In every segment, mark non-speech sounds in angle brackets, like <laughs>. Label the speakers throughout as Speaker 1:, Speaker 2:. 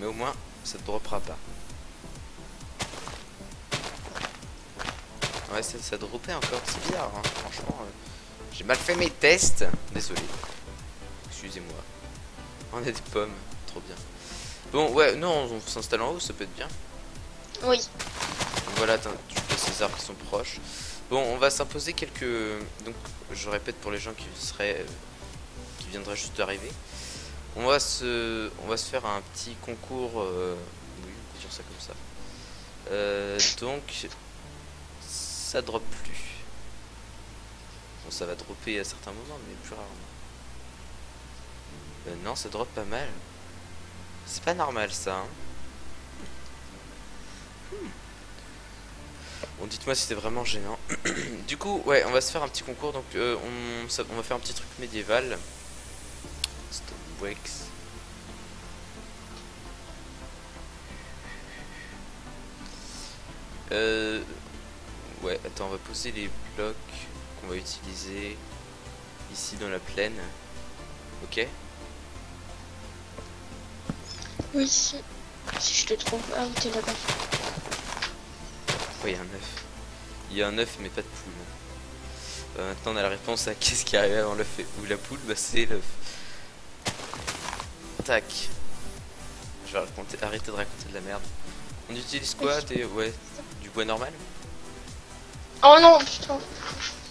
Speaker 1: Mais au moins, ça te droppera pas. Ouais, ça, ça droppait encore, c'est bizarre, hein. franchement. euh, J'ai mal fait mes tests. Désolé. Excusez-moi. On a des pommes, trop bien. Bon, ouais, non, on s'installe en haut, ça peut être bien.
Speaker 2: Oui.
Speaker 1: Voilà, tu fais ces arbres qui sont proches. Bon, on va s'imposer quelques. Donc, je répète pour les gens qui seraient, euh, qui viendraient juste d'arriver. On va se, on va se faire un petit concours. euh, Oui, on peut dire ça comme ça. Euh, donc, ça drop plus. Bon, ça va dropper à certains moments, mais plus rarement. Euh, non, ça drop pas mal. C'est pas normal ça. hein. Bon, dites-moi si c'est vraiment gênant. <clears throat> du coup, ouais, on va se faire un petit concours. Donc, on va faire un petit truc médiéval. Euh, ouais, attends, on va poser les blocs qu'on va utiliser ici dans la plaine. Ok?
Speaker 2: Oui. Si, si je te trouve. Ah oui, t'es là-bas.
Speaker 1: Ouais, il y a un œuf. Il y a un œuf, mais pas de poule. Euh, maintenant, on a la réponse à qu'est-ce qui arrive avant l'œuf ou la poule? Bah, c'est l'œuf. Tac. Je vais raconter, arrêter de raconter de la merde. On utilise quoi des, Ouais, du bois normal?
Speaker 2: Oh non, putain.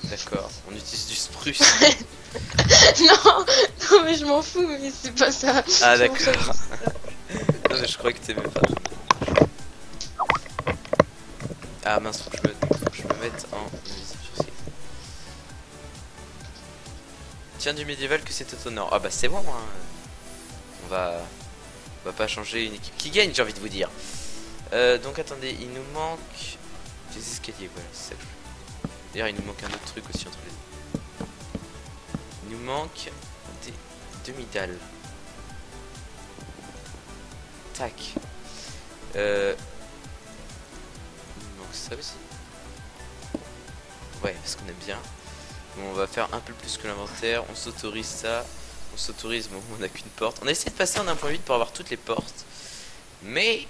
Speaker 1: D'accord. On utilise du spruce. <laughs>
Speaker 2: non, non, mais je m'en fous, mais c'est pas ça.
Speaker 1: ah, d'accord. non, mais je crois que t'aimais pas. Ah mince, faut que je me, faut que je me mette en musique Tiens du médiéval que c'est étonnant. Ah bah c'est bon hein. Va on va pas changer une équipe qui gagne, j'ai envie de vous dire. Euh, donc attendez, il nous manque des escaliers, voilà, c'est ça. D'ailleurs, il nous manque un autre truc aussi entre les deux. Il nous manque des demi-dalles. Tac. Euh, il nous manque ça aussi. Ouais, parce qu'on aime bien. Bon, on va faire un peu plus que l'inventaire. On s'autorise ça. On s'autorise, bon, on n'a qu'une porte. On a essayé de passer en 1.8 pour avoir toutes les portes. Mais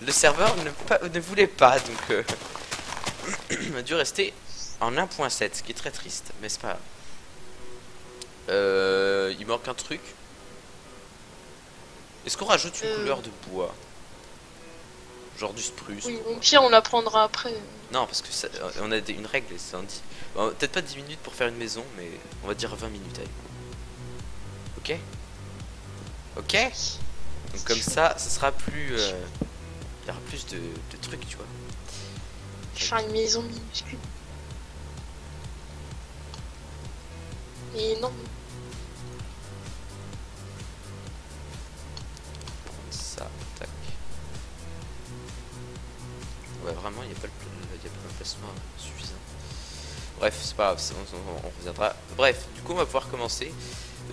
Speaker 1: le serveur ne, pas, ne voulait pas, donc euh, <coughs> on a dû rester en 1.7, ce qui est très triste, mais c'est pas grave. Euh, il manque un truc. Est-ce qu'on rajoute une
Speaker 2: Euh.
Speaker 1: couleur de bois? Genre du spruce
Speaker 2: Oui, au pire, on l'apprendra après.
Speaker 1: Non, parce que ça, on a des- une règle, c'est un dix- bon, Peut-être pas 10 minutes pour faire une maison, mais on va dire 20 minutes. Allez. Ok Ok Donc comme ça, ce sera plus... euh, Il y aura plus de, de trucs, tu vois.
Speaker 2: Faire une maison minuscule. Mais non.
Speaker 1: Ça, tac. Ouais, vraiment, il n'y a pas le il y a pas d'emplacement suffisant. Bref, c'est pas grave, on, on- on reviendra. Bref, du coup, on va pouvoir commencer.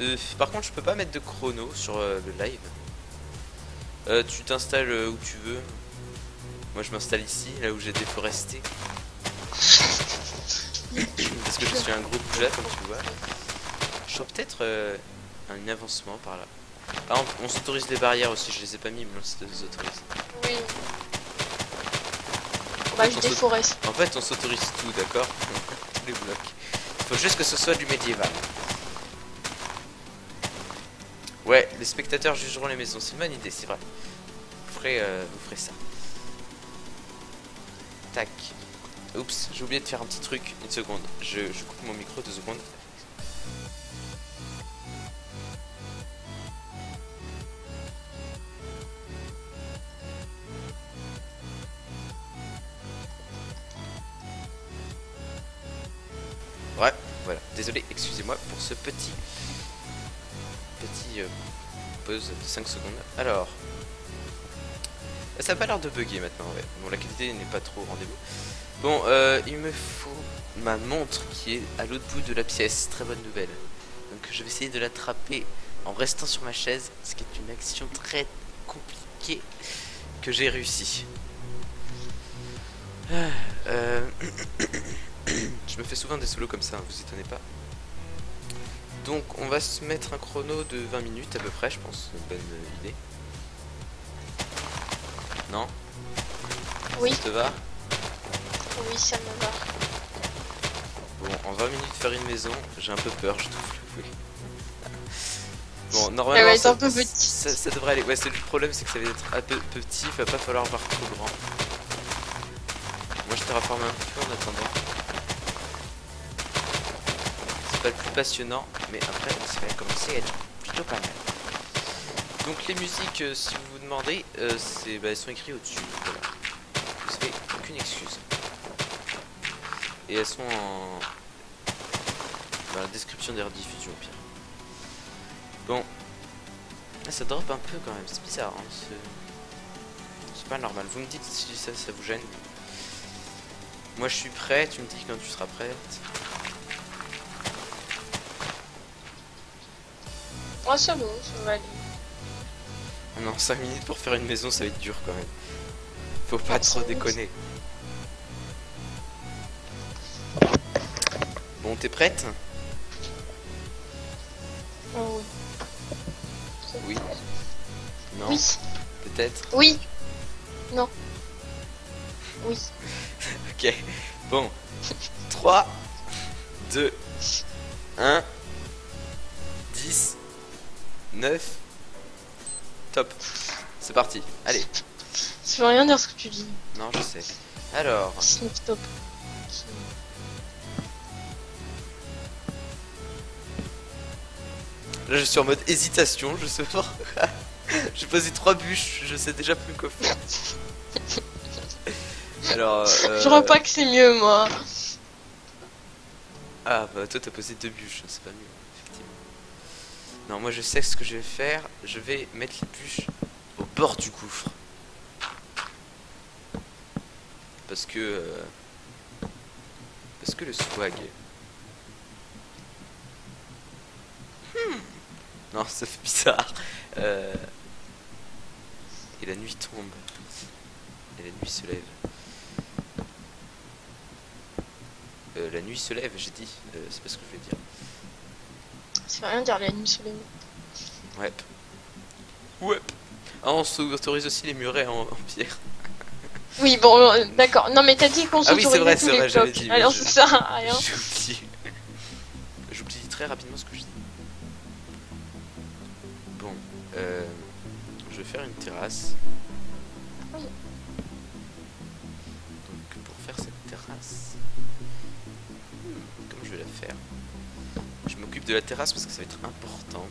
Speaker 1: Euh, par contre, je peux pas mettre de chrono sur euh, le live. Euh, tu t'installes où tu veux. Moi, je m'installe ici, là où j'ai déforesté. Parce que je suis un gros goujat, comme tu vois. Je trouve peut-être un avancement par là. Exemple, on s'autorise les barrières aussi, je les ai pas mis, mais on les autorise.
Speaker 2: Oui.
Speaker 1: En
Speaker 2: Bah,
Speaker 1: fait,
Speaker 2: je déforeste.
Speaker 1: En fait, on s'autorise tout, d'accord Tous <laughs> les blocs. Il faut juste que ce soit du médiéval. Ouais, les spectateurs jugeront les maisons. C'est une bonne idée, c'est vrai. Vous ferez, euh, vous ferez ça. Tac. Oups, j'ai oublié de faire un petit truc. Une seconde. Je, je coupe mon micro deux secondes. Ouais, voilà. Désolé, excusez-moi pour ce petit petit euh, pause de 5 secondes. Alors, ça a pas l'air de bugger maintenant. Ouais. Bon, la qualité n'est pas trop au rendez-vous. Bon, euh, il me faut ma montre qui est à l'autre bout de la pièce. Très bonne nouvelle. Donc, je vais essayer de l'attraper en restant sur ma chaise, ce qui est une action très compliquée que j'ai réussi. Ah, euh, <coughs> je me fais souvent des solos comme ça, hein, vous étonnez pas. Donc on va se mettre un chrono de 20 minutes à peu près, je pense, c'est une bonne idée. Non?
Speaker 2: Oui,
Speaker 1: Ça te va?
Speaker 2: Oui, ça me va.
Speaker 1: Bon, en 20 minutes faire une maison, j'ai un peu peur, je vous l'avouer. Bon, normalement, ça,
Speaker 2: un peu petite.
Speaker 1: ça, ça devrait aller. Ouais, c'est le problème, c'est que ça va être un peu petit, il va pas falloir voir trop grand. Moi, je terraforme un peu en attendant. Pas le plus passionnant, mais après, ça va commencer à être plutôt pas mal. Donc, les musiques, euh, si vous vous demandez, euh, bah, elles sont écrites au-dessus. Voilà. Vous avez aucune excuse. Et elles sont en... dans la description des rediffusions au pire. Bon. Ah, ça drop un peu quand même, c'est bizarre. Hein, c'est- pas normal. Vous me dites si ça, ça vous gêne. Moi je suis prêt, tu me dis quand tu seras prête.
Speaker 2: Moi, va, ça va aller.
Speaker 1: Ah non, 5 minutes pour faire une maison, ça va être dur quand même. Faut pas
Speaker 2: Ah,
Speaker 1: trop déconner. Bon, t'es prête?
Speaker 2: Oh,
Speaker 1: Oui. Non
Speaker 2: oui.
Speaker 1: Peut-être?
Speaker 2: Oui. Non. Oui. <laughs>
Speaker 1: Ok. Bon. 3, 2, 1, 10, 9. Top. C'est parti. Allez.
Speaker 2: Ça veut rien dire ce que tu dis.
Speaker 1: Non, je sais. Alors,
Speaker 2: top.
Speaker 1: là je suis en mode hésitation, je sais pas. <laughs> J'ai posé trois bûches, je sais déjà plus quoi faire. <laughs> Alors, euh,
Speaker 2: Je crois pas que c'est mieux, moi.
Speaker 1: Ah bah toi t'as posé deux bûches, c'est pas mieux. Non moi je sais ce que je vais faire, je vais mettre les bûches au bord du gouffre. Parce que... euh, Parce que le swag. Hmm. Non <laughs> ça fait bizarre. Euh, Et la nuit tombe. Et la nuit se lève. Euh, la nuit se lève, j'ai dit. Euh, c'est pas ce que je voulais dire.
Speaker 2: Ça veut rien dire, la nuit se lève.
Speaker 1: Ouais. Ouais. Ah, on s'autorise aussi les murets en, en pierre. <laughs>
Speaker 2: Oui, bon, euh, d'accord. Non, mais t'as dit qu'on
Speaker 1: Ah oui, c'est vrai, c'est
Speaker 2: les
Speaker 1: vrai, j'avais dit,
Speaker 2: Alors,
Speaker 1: mais je-
Speaker 2: ça rien.
Speaker 1: J'oublie. J'oublie très rapidement ce que je dis. Bon, euh, je vais faire une terrasse.
Speaker 2: Oui.
Speaker 1: Donc pour faire cette terrasse, hmm, comment je vais la faire? Je m'occupe de la terrasse parce que ça va être important.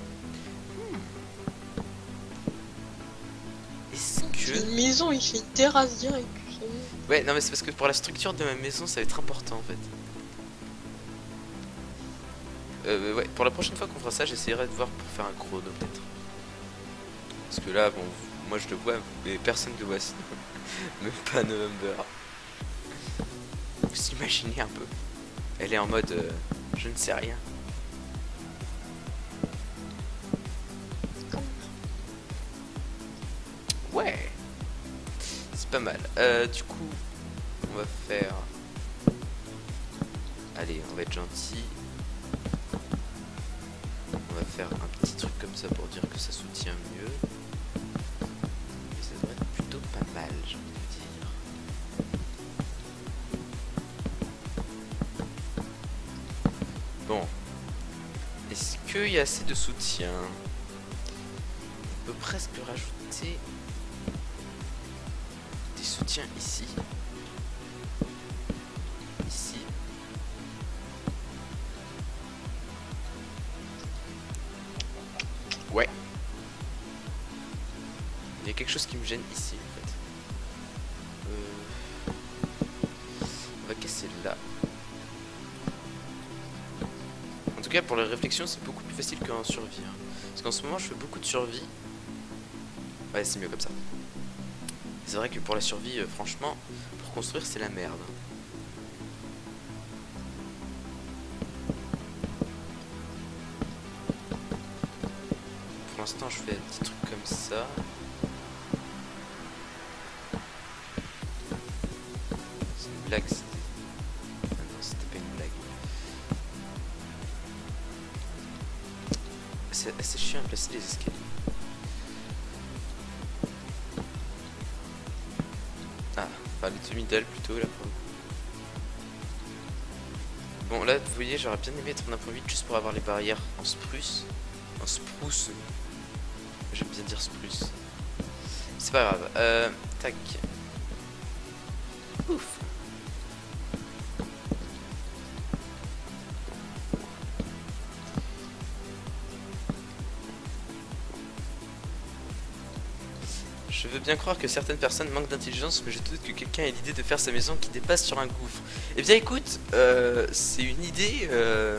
Speaker 1: Est-ce
Speaker 2: C'est
Speaker 1: que
Speaker 2: une maison, il fait une terrasse direct.
Speaker 1: Ouais, non mais c'est parce que pour la structure de ma maison, ça va être important en fait. Euh, ouais, pour la prochaine fois qu'on fera ça, j'essaierai de voir pour faire un chrono peut-être. Parce que là, bon, moi je le vois, mais personne ne le voit sinon. <laughs> Même pas November. Vous imaginez un peu Elle est en mode euh, je ne sais rien. Ouais C'est pas mal. Euh, du coup, on va faire... Allez, on va être gentil. On va faire un petit truc comme ça pour dire que ça soutient mieux. Et ça devrait être plutôt pas mal, j'ai envie de dire. Bon. Est-ce qu'il y a assez de soutien? On peut presque rajouter soutiens ici. Ici. Ouais. Il y a quelque chose qui me gêne ici en fait. Euh, On va casser là. En tout cas pour la réflexion c'est beaucoup plus facile qu'en survie. hein. Parce qu'en ce moment je fais beaucoup de survie. Ouais c'est mieux comme ça. C'est vrai que pour la survie, euh, franchement, pour construire, c'est la merde. Pour l'instant, je fais un petit truc comme ça. C'est une blague, c'était... Ah non, c'était pas une blague. C'est chiant à placer les escaliers. Bon, là, vous voyez, j'aurais bien aimé être en 1.8 juste pour avoir les barrières en spruce. En spruce. J'aime bien dire spruce. C'est pas grave. Euh, tac. Bien croire que certaines personnes manquent d'intelligence, mais je doute que quelqu'un ait l'idée de faire sa maison qui dépasse sur un gouffre. Eh bien écoute, euh, c'est une idée euh,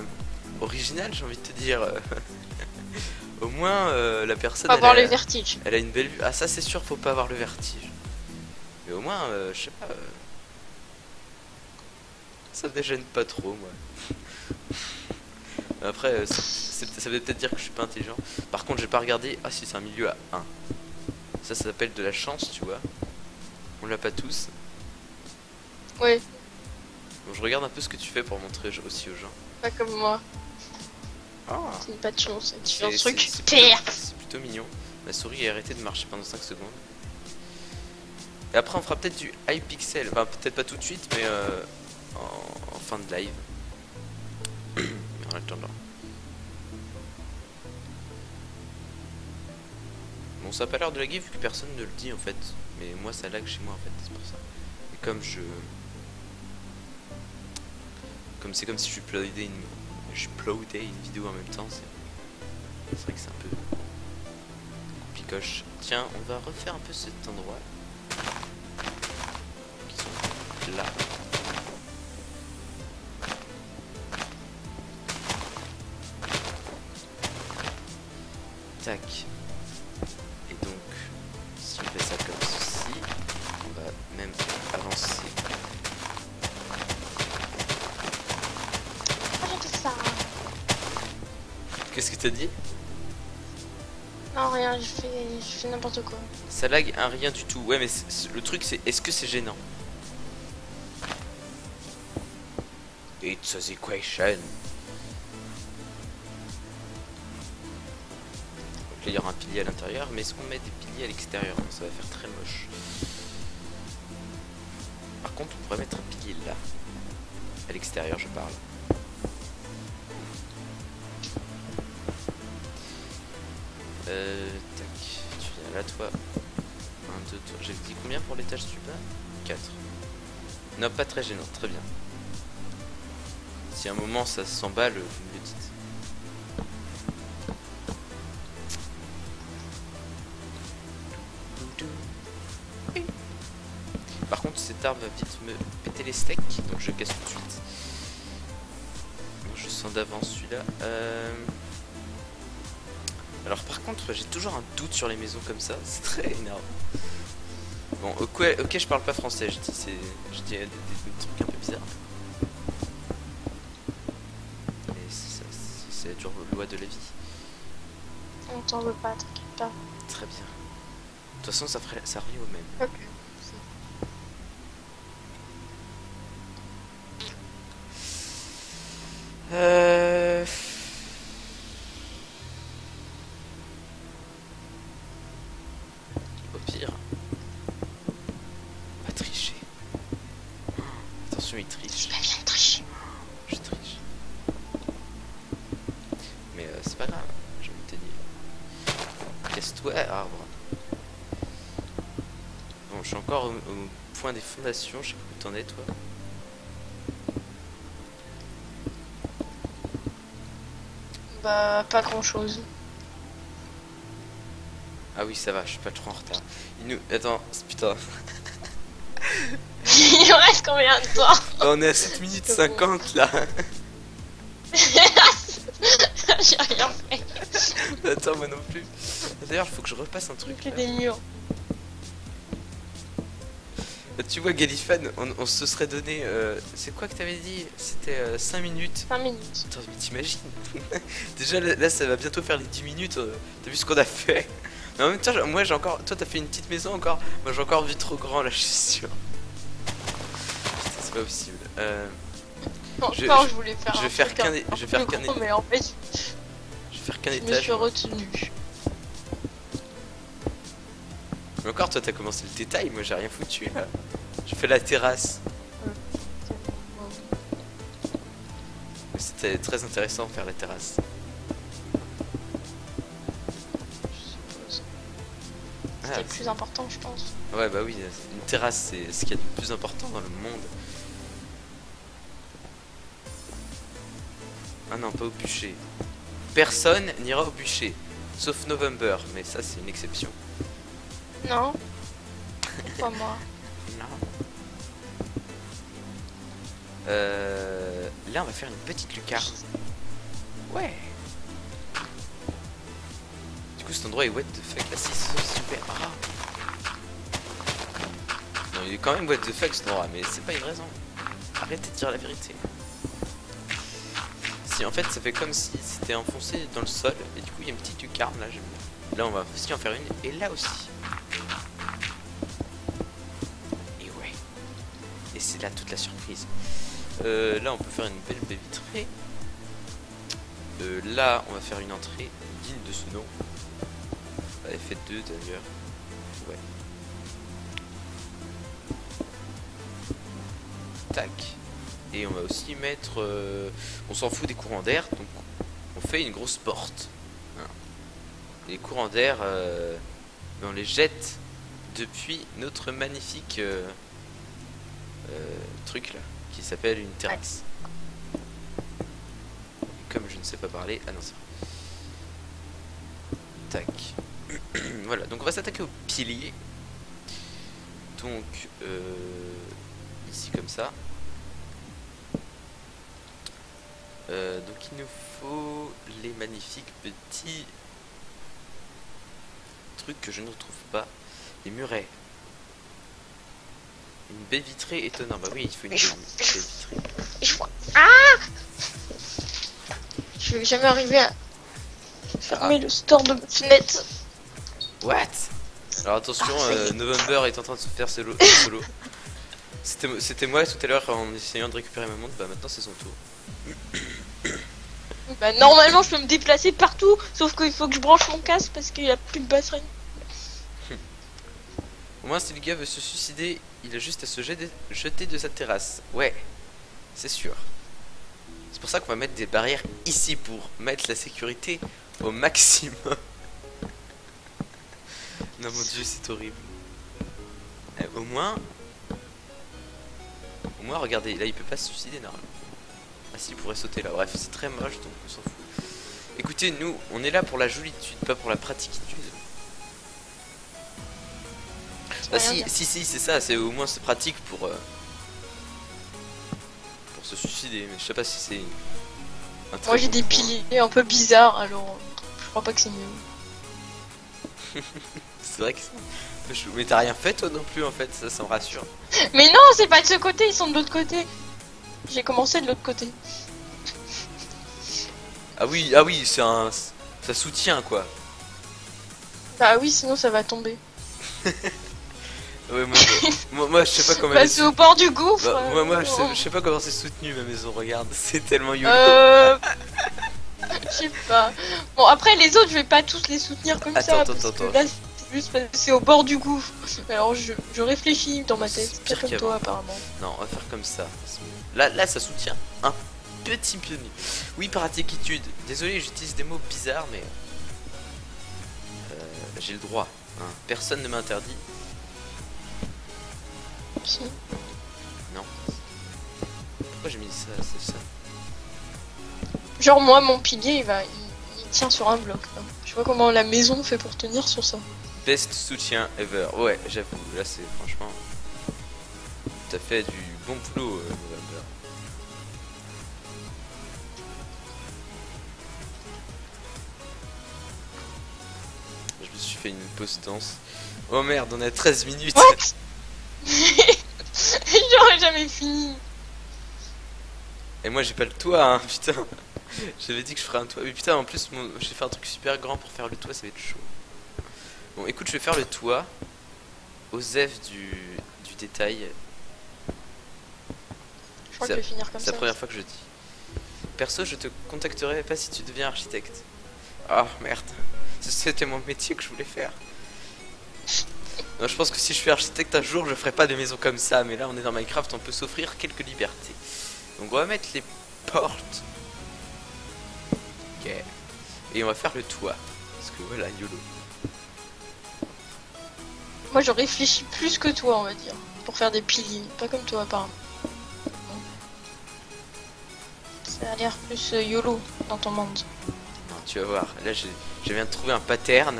Speaker 1: originale, j'ai envie de te dire. <laughs> Au moins, euh, la personne...
Speaker 2: Faut
Speaker 1: elle
Speaker 2: avoir
Speaker 1: a-
Speaker 2: le vertige.
Speaker 1: elle a une belle vue. Ah ça c'est sûr, faut pas avoir le vertige. Mais au moins, je sais pas. Ça me gêne pas trop moi. <laughs> Après, c'est- ça veut peut-être dire que je suis pas intelligent. Par contre, j'ai pas regardé. Ah si, c'est un milieu à 1. Ça, ça s'appelle de la chance, tu vois. On l'a pas tous.
Speaker 2: Oui,
Speaker 1: Donc je regarde un peu ce que tu fais pour montrer aussi aux gens.
Speaker 2: pas comme moi.
Speaker 1: Ah.
Speaker 2: C'est pas de chance. Tu
Speaker 1: C'est-
Speaker 2: fais un truc.
Speaker 1: c'est plutôt-
Speaker 2: Père.
Speaker 1: C'est plutôt mignon. Ma souris a arrêté de marcher pendant 5 secondes. Et après, on fera peut-être du high pixel. Enfin, peut-être pas tout de suite, mais euh, en, en fin de live. <coughs> en attendant. Bon, ça a pas l'air de laguer vu que personne ne le dit en fait. Mais moi, ça lag chez moi en fait, c'est pour ça. Et comme je. Comme c'est comme si je uploadais une, je uploadais une vidéo en même temps, c'est vrai que c'est un peu complicoche. Tiens, on va refaire un peu cet endroit. Là. Tac. Que t'as dit
Speaker 2: Non, rien, je fais, je fais n'importe quoi.
Speaker 1: Ça lag un rien du tout. Ouais, mais le truc c'est est-ce que c'est gênant It's a equation. Donc là, il y aura un pilier à l'intérieur, mais est-ce qu'on met des piliers à l'extérieur ça va faire très moche. Par contre, on pourrait mettre un pilier là. À l'extérieur, je parle. Tu viens là, toi. 1, 2, 3. J'ai dit combien pour l'étage bas 4. Non, pas très gênant, très bien. Si à un moment ça s'emballe, vous me le dites. Par contre, cet arbre va vite me péter les steaks, donc je casse tout de suite. Je sens d'avance celui-là. Euh... Alors par contre, j'ai toujours un doute sur les maisons comme ça, c'est très énervant. Bon, ok, je parle pas français, je dis, je dis des, des- des trucs un peu bizarres. Mais c'est la dure loi de la vie.
Speaker 2: On t'en veut pas, t'inquiète pas.
Speaker 1: Très bien. De toute façon, ça, ferait, ça revient au même. Je sais pas où t'en es, toi.
Speaker 2: Bah, pas grand chose.
Speaker 1: Ah oui, ça va, je suis pas trop en retard. Il nous... Attends, putain. <laughs>
Speaker 2: Il reste combien de temps?
Speaker 1: On est à 7 minutes 50 là. <laughs>
Speaker 2: J'ai rien fait.
Speaker 1: Attends, moi non plus. D'ailleurs, il faut que je repasse un truc. là.
Speaker 2: des murs.
Speaker 1: Tu vois, Galifan, on, on se serait donné. euh, C'est quoi que t'avais dit? C'était 5 minutes.
Speaker 2: 5 minutes.
Speaker 1: Attends, mais t'imagines? <laughs> Déjà là, là, ça va bientôt faire les 10 minutes. euh, T'as vu ce qu'on a fait? Mais en même temps, moi j'ai encore. Toi, t'as fait une petite maison encore? Moi, j'ai encore vu trop grand là, je suis sûr. Putain, c'est pas possible. Euh, Je-
Speaker 2: Encore,
Speaker 1: je-
Speaker 2: je, voulais faire
Speaker 1: je
Speaker 2: un
Speaker 1: vais faire qu'un je vais faire qu'un
Speaker 2: Mais en fait,
Speaker 1: je vais faire qu'un
Speaker 2: je me
Speaker 1: étage.
Speaker 2: suis retenu.
Speaker 1: Mais encore, toi, t'as commencé le détail. Moi, j'ai rien foutu là. Je fais la terrasse. C'était très intéressant de faire la terrasse. Ah,
Speaker 2: C'était le plus important, je pense.
Speaker 1: Ouais, bah oui, une terrasse, c'est ce qu'il y a de plus important dans le monde. Ah non, pas au bûcher. Personne n'ira au bûcher, sauf November, mais ça c'est une exception.
Speaker 2: Non Pas moi.
Speaker 1: Non. Euh, là, on va faire une petite lucarne. Ouais. Du coup, cet endroit est what the fuck. Là, c'est super. Ah. Non, il est quand même what the fuck cet endroit, mais c'est pas une raison. Arrêtez de dire la vérité. Si, en fait, ça fait comme si c'était enfoncé dans le sol, et du coup, il y a une petite lucarne là. Là, on va aussi en faire une, et là aussi. Euh, là, on peut faire une belle baie vitrée. Euh, là, on va faire une entrée digne de ce nom. Elle fait deux d'ailleurs. Ouais. Tac. Et on va aussi mettre. euh, on s'en fout des courants d'air, donc on fait une grosse porte. Hein. Les courants d'air, on les jette depuis notre magnifique truc là, qui s'appelle une terrasse. Et comme je ne sais pas parler, ah non c'est. Tac. <clears throat> voilà, donc on va s'attaquer au pilier. Donc euh, ici comme ça. Euh, donc il nous faut les magnifiques petits trucs que je ne retrouve pas. Les murets. Une baie vitrée étonnante. Bah oui, il faut une baie, baie vitrée.
Speaker 2: Je vois. Ah Je vais jamais arriver à fermer le store de ma fenêtre.
Speaker 1: What? Alors attention,
Speaker 2: Ah,
Speaker 1: euh. November est en train de se faire solo. solo. C'était moi tout à l'heure en essayant de récupérer ma montre, bah maintenant c'est son tour.
Speaker 2: Bah, normalement, je peux me déplacer partout, sauf qu'il faut que je branche mon casque parce qu'il y a plus de batterie.
Speaker 1: Au moins si le gars veut se suicider, il a juste à se jeter, de sa terrasse. Ouais, c'est sûr. C'est pour ça qu'on va mettre des barrières ici pour mettre la sécurité au maximum. <laughs> non mon dieu, c'est horrible. Eh, au moins... Au moins, regardez, là il peut pas se suicider normalement. Ah si, il pourrait sauter là. Bref, c'est très moche donc on s'en fout. Écoutez, nous, on est là pour la jolitude, pas pour la pratiquitude. Bah si, si, si, c'est ça, c'est au moins c'est pratique pour euh, pour se suicider, mais je sais pas si c'est
Speaker 2: Moi, j'ai
Speaker 1: bon
Speaker 2: des piliers un peu bizarres, alors je crois pas que c'est mieux. <laughs>
Speaker 1: C'est vrai que c'est un peu chou. Mais t'as rien fait toi non plus en fait, ça, ça me rassure. <laughs>
Speaker 2: Mais non, c'est pas de ce côté, ils sont de l'autre côté. J'ai commencé de l'autre côté.
Speaker 1: Ah oui, ah oui, c'est un, ça soutient quoi.
Speaker 2: Bah oui, sinon ça va tomber. <laughs>
Speaker 1: Ouais, moi, moi, moi, je sais pas comment.
Speaker 2: Bah, c'est au bord du gouffre.
Speaker 1: Bah, moi, moi, je sais, je sais pas comment c'est soutenu ma maison. Regarde, <laughs> c'est tellement YOLO.
Speaker 2: Euh. Je sais pas. Bon, après, les autres, je vais pas tous les soutenir comme
Speaker 1: Attends,
Speaker 2: ça.
Speaker 1: attends,
Speaker 2: parce
Speaker 1: attends,
Speaker 2: que Là, c'est juste parce que c'est au bord du gouffre. Alors, je, je réfléchis dans ma tête.
Speaker 1: Pire
Speaker 2: comme toi, apparemment.
Speaker 1: Non, on va faire comme ça. Là, là, ça soutient un petit mieux. Oui, pratiquitude. Désolé, j'utilise des mots bizarres, mais euh, j'ai le droit. hein. Personne ne m'interdit.
Speaker 2: Si.
Speaker 1: Non. Pourquoi j'ai mis ça C'est ça.
Speaker 2: Genre, moi, mon pilier, il va. Il, il tient sur un bloc. hein. Je pas comment la maison fait pour tenir sur ça.
Speaker 1: Best soutien ever. Ouais, j'avoue. Là, c'est franchement. T'as fait du bon boulot, euh. Je me suis fait une pause danse. Oh merde, on a 13 minutes.
Speaker 2: What? <laughs> J'aurais jamais fini.
Speaker 1: Et moi j'ai pas le toit, hein, <laughs> putain. J'avais dit que je ferais un toit. Mais putain, en plus, mon... j'ai fait un truc super grand pour faire le toit, ça va être chaud. Bon, écoute, je vais faire le toit. Osef du, du détail.
Speaker 2: Je crois que je vais finir comme
Speaker 1: C'est
Speaker 2: ça.
Speaker 1: la première fois que je dis. Perso, je te contacterai pas si tu deviens architecte. Ah merde. <laughs> C'était mon métier que je voulais faire. Non, je pense que si je suis architecte un jour, je ferai pas de maison comme ça. Mais là, on est dans Minecraft, on peut s'offrir quelques libertés. Donc, on va mettre les portes. Ok. Et on va faire le toit. Parce que voilà, YOLO.
Speaker 2: Moi, je réfléchis plus que toi, on va dire. Pour faire des piliers. Pas comme toi, apparemment. Ça a l'air plus euh, YOLO dans ton monde.
Speaker 1: Non, tu vas voir. Là, je, je viens de trouver un pattern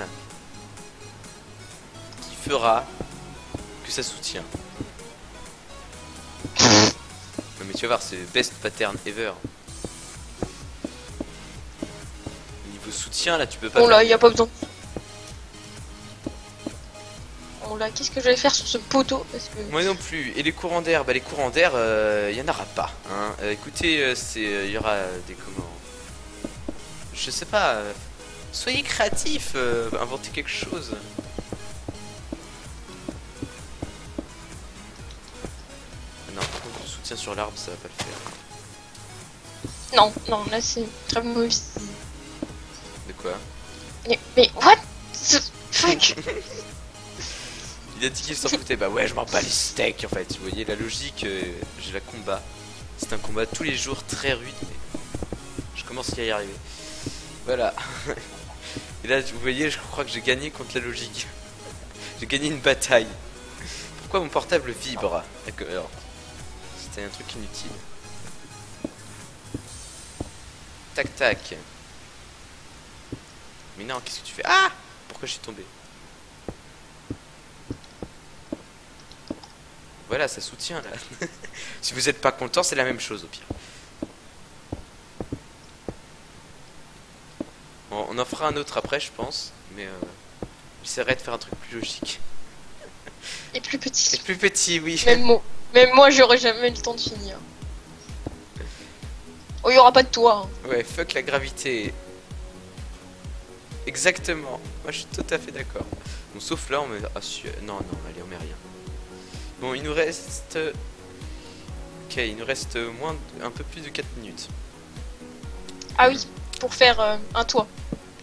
Speaker 1: fera que ça soutient. Non, mais tu vas voir, c'est le best pattern ever. Niveau soutien, là, tu peux pas.
Speaker 2: Bon, là,
Speaker 1: faire-
Speaker 2: il a pas besoin. Bon, là, qu'est-ce que je vais faire sur ce poteau Parce que.
Speaker 1: Moi non plus. Et les courants d'air, bah les courants d'air, il y en aura pas. Hein. Euh, écoutez, euh, c'est, il y aura des comment Je sais pas. euh, soyez créatifs, euh, inventez quelque chose. Sur l'arbre, ça va pas le faire.
Speaker 2: Non, non, là, c'est très mauvais.
Speaker 1: De quoi?
Speaker 2: Mais, mais what? The fuck <laughs>
Speaker 1: Il a dit qu'il s'en foutait. Bah ouais, je m'en bats les steaks en fait. Vous voyez la logique, euh, j'ai la combat. C'est un combat tous les jours très rude, mais je commence à y arriver. Voilà. <laughs> Et là, vous voyez, je crois que j'ai gagné contre la logique. <laughs> J'ai gagné une bataille. Pourquoi mon portable vibre? D'accord. C'était un truc inutile. Tac tac. Mais non, qu'est-ce que tu fais? Ah Pourquoi je suis tombé? Voilà, ça soutient là. <laughs> si vous êtes pas content, c'est la même chose au pire. Bon, on en fera un autre après, je pense. Mais euh, j'essaierai de faire un truc plus logique.
Speaker 2: Et plus
Speaker 1: Et
Speaker 2: petit.
Speaker 1: plus petit, oui.
Speaker 2: Même même moi, j'aurais jamais le temps de finir. Oh, il y aura pas de toit. hein.
Speaker 1: Ouais, fuck la gravité. Exactement. Moi, je suis tout à fait d'accord. Bon, sauf là, on met. Ah, su- Non, non, allez, on met rien. Bon, il nous reste. Ok, il nous reste moins, de- un peu plus de 4 minutes.
Speaker 2: Ah oui, pour faire euh, un toit.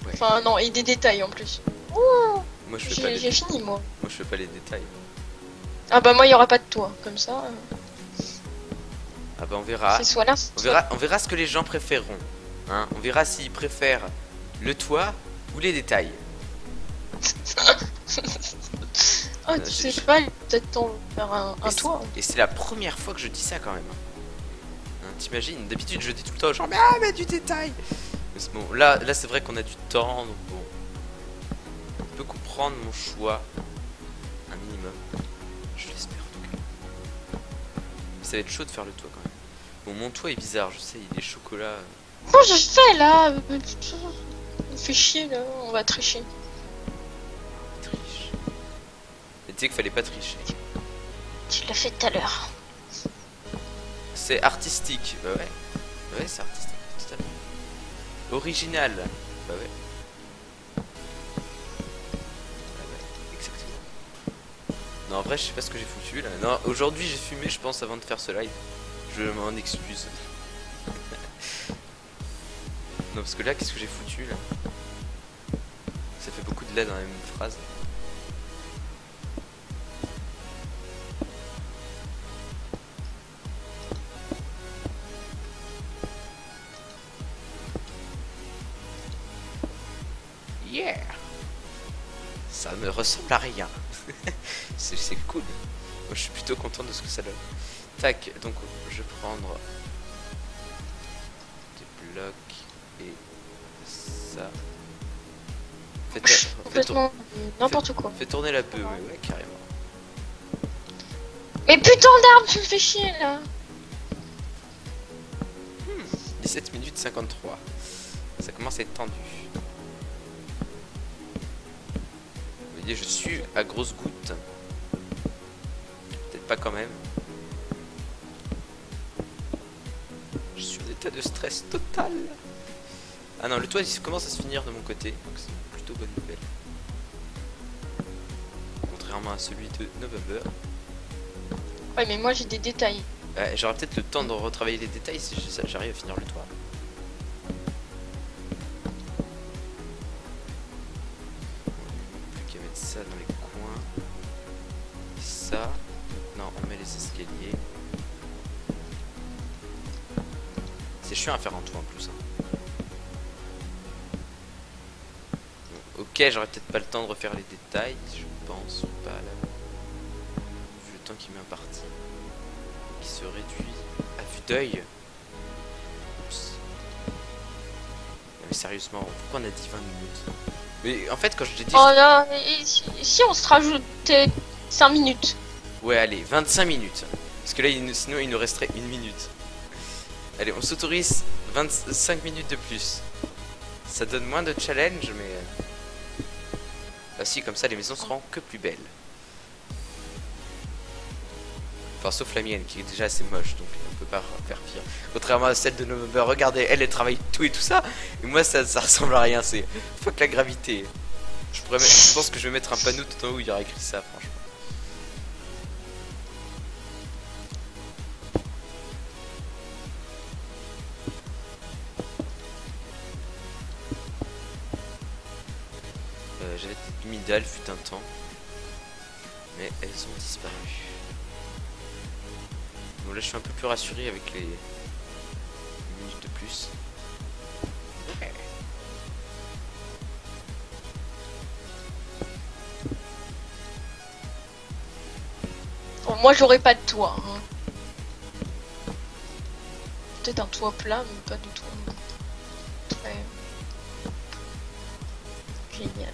Speaker 1: Ouais.
Speaker 2: Enfin, non, et des détails en plus.
Speaker 1: Moi, je fais pas
Speaker 2: J'ai
Speaker 1: les,
Speaker 2: j'ai fini, moi.
Speaker 1: moi, je fais pas les détails.
Speaker 2: Ah bah, moi, il y aura pas de toit. Comme ça, euh,
Speaker 1: Ah bah, on verra.
Speaker 2: c'est soit là,
Speaker 1: On verra, on verra ce que les gens préféreront. Hein on verra s'ils préfèrent le toit ou les détails. <laughs>
Speaker 2: Ah,
Speaker 1: Euh,
Speaker 2: tu
Speaker 1: j'ai-
Speaker 2: sais pas, peut-être de faire un, un
Speaker 1: Et c'est-
Speaker 2: toit.
Speaker 1: Et c'est la première fois que je dis ça quand même. Hein, T'imagines D'habitude je dis tout le temps aux gens, mais ah, mais du détail Mais c'est bon, là, là c'est vrai qu'on a du temps, donc bon. On peut comprendre mon choix. Un minimum. Ça va être chaud de faire le toit quand même. Bon, mon toit est bizarre, je sais, il est chocolat.
Speaker 2: Comment je fais là On fait chier là, on va tricher.
Speaker 1: Triche. Tu sais qu'il fallait pas tricher.
Speaker 2: Tu l'as fait tout à l'heure.
Speaker 1: C'est artistique, bah ouais. Ouais, c'est artistique, totalement. Original, bah ouais. Non, en je sais pas ce que j'ai foutu là. Non, aujourd'hui j'ai fumé, je pense, avant de faire ce live. Je m'en excuse. <laughs> non, parce que là, qu'est-ce que j'ai foutu là? Ça fait beaucoup de lait dans la même phrase. Yeah Ça ne ressemble à rien. <laughs> c'est cool. Moi je suis plutôt content de ce que ça donne. Tac, donc je vais prendre des blocs et ça. Tour-
Speaker 2: Complètement n'importe quoi.
Speaker 1: fais tourner la bœuf, ouais, ouais, carrément.
Speaker 2: Mais putain d'arbre, tu me fais chier là
Speaker 1: 17 minutes 53. Ça commence à être tendu. Je suis à grosses gouttes. Peut-être pas quand même. Je suis en état de stress total. Ah non, le toit il commence à se finir de mon côté, donc c'est plutôt bonne nouvelle. Contrairement à celui de November.
Speaker 2: Ouais, mais moi j'ai des détails.
Speaker 1: Euh, J'aurai peut-être le temps de retravailler les détails si j'arrive à finir le toit. J'aurais peut-être pas le temps de refaire les détails, je pense, ou pas là. Vu le temps qui met en partie. Qui se réduit à vue d'œil. Mais sérieusement, pourquoi on a dit 20 minutes? Mais en fait, quand je l'ai dit.
Speaker 2: Oh si, si on se rajoutait 5 minutes.
Speaker 1: Ouais, allez, 25 minutes. Parce que là, il sinon, il nous resterait une minute. Allez, on s'autorise 25 minutes de plus. Ça donne moins de challenge, mais... euh, Bah si, comme ça, les maisons seront que plus belles. Enfin, sauf la mienne, qui est déjà assez moche, donc on peut pas faire pire. Contrairement à celle de November, regardez, elle, elle travaille tout et tout ça. Et moi, ça, ça ressemble à rien, c'est... Fuck la gravité. Je, je pense que je vais mettre un panneau tout en haut où il y aura écrit ça, franchement. Midales fut un temps, mais elles ont disparu. Bon là je suis un peu plus rassuré avec les minutes de plus. Ouais.
Speaker 2: Moi j'aurais pas de toit. hein. Peut-être un toit plat, mais pas du tout. Très. Génial.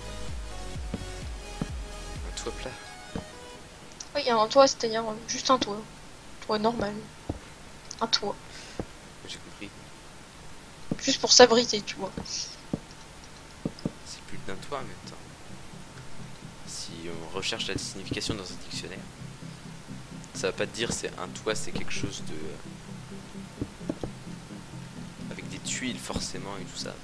Speaker 2: Oui, un toit, c'est-à-dire euh, juste un toit. Un toit normal. Un toit.
Speaker 1: J'ai compris.
Speaker 2: Juste pour s'abriter, tu vois.
Speaker 1: C'est plus d'un toit en même temps. Si on recherche la signification dans un dictionnaire, ça va pas te dire c'est un toit, c'est quelque chose de. avec des tuiles forcément et tout ça.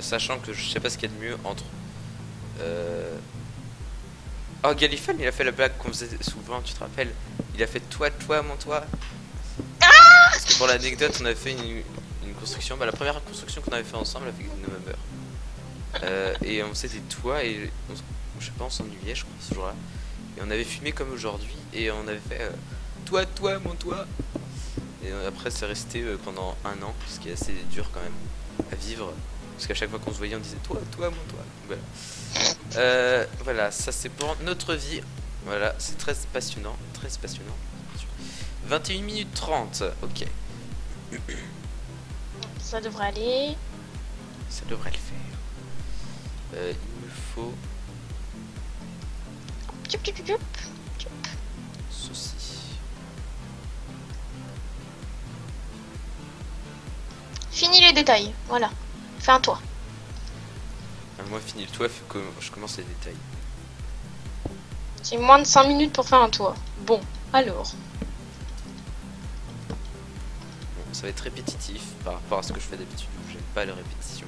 Speaker 1: Sachant que je sais pas ce qu'il y a de mieux entre. Euh... Oh, Galifan, il a fait la blague qu'on faisait souvent, tu te rappelles? Il a fait toi, toi, mon toi. Parce que pour l'anecdote, on avait fait une, une construction. Bah, la première construction qu'on avait fait ensemble avec November. Euh, et on faisait des toits et on, je sais pas, on s'ennuyait, je crois, ce jour-là. Et on avait fumé comme aujourd'hui et on avait fait euh, toi, toi, mon toi. Et après, c'est resté euh, pendant un an, ce qui est assez dur quand même à vivre. Parce qu'à chaque fois qu'on se voyait, on disait toi, toi, mon toi. Voilà. Euh, voilà, ça c'est pour notre vie. Voilà, c'est très passionnant, très passionnant. 21 minutes 30, ok,
Speaker 2: Ça devrait aller.
Speaker 1: ça devrait le faire. Euh, il me faut ceci.
Speaker 2: Fini les détails, voilà. Fais un toit.
Speaker 1: Moi, fini le toit, que je commence les détails.
Speaker 2: J'ai moins de 5 minutes pour faire un toit. Bon, alors.
Speaker 1: Bon, ça va être répétitif par rapport à ce que je fais d'habitude. J'aime pas les répétitions.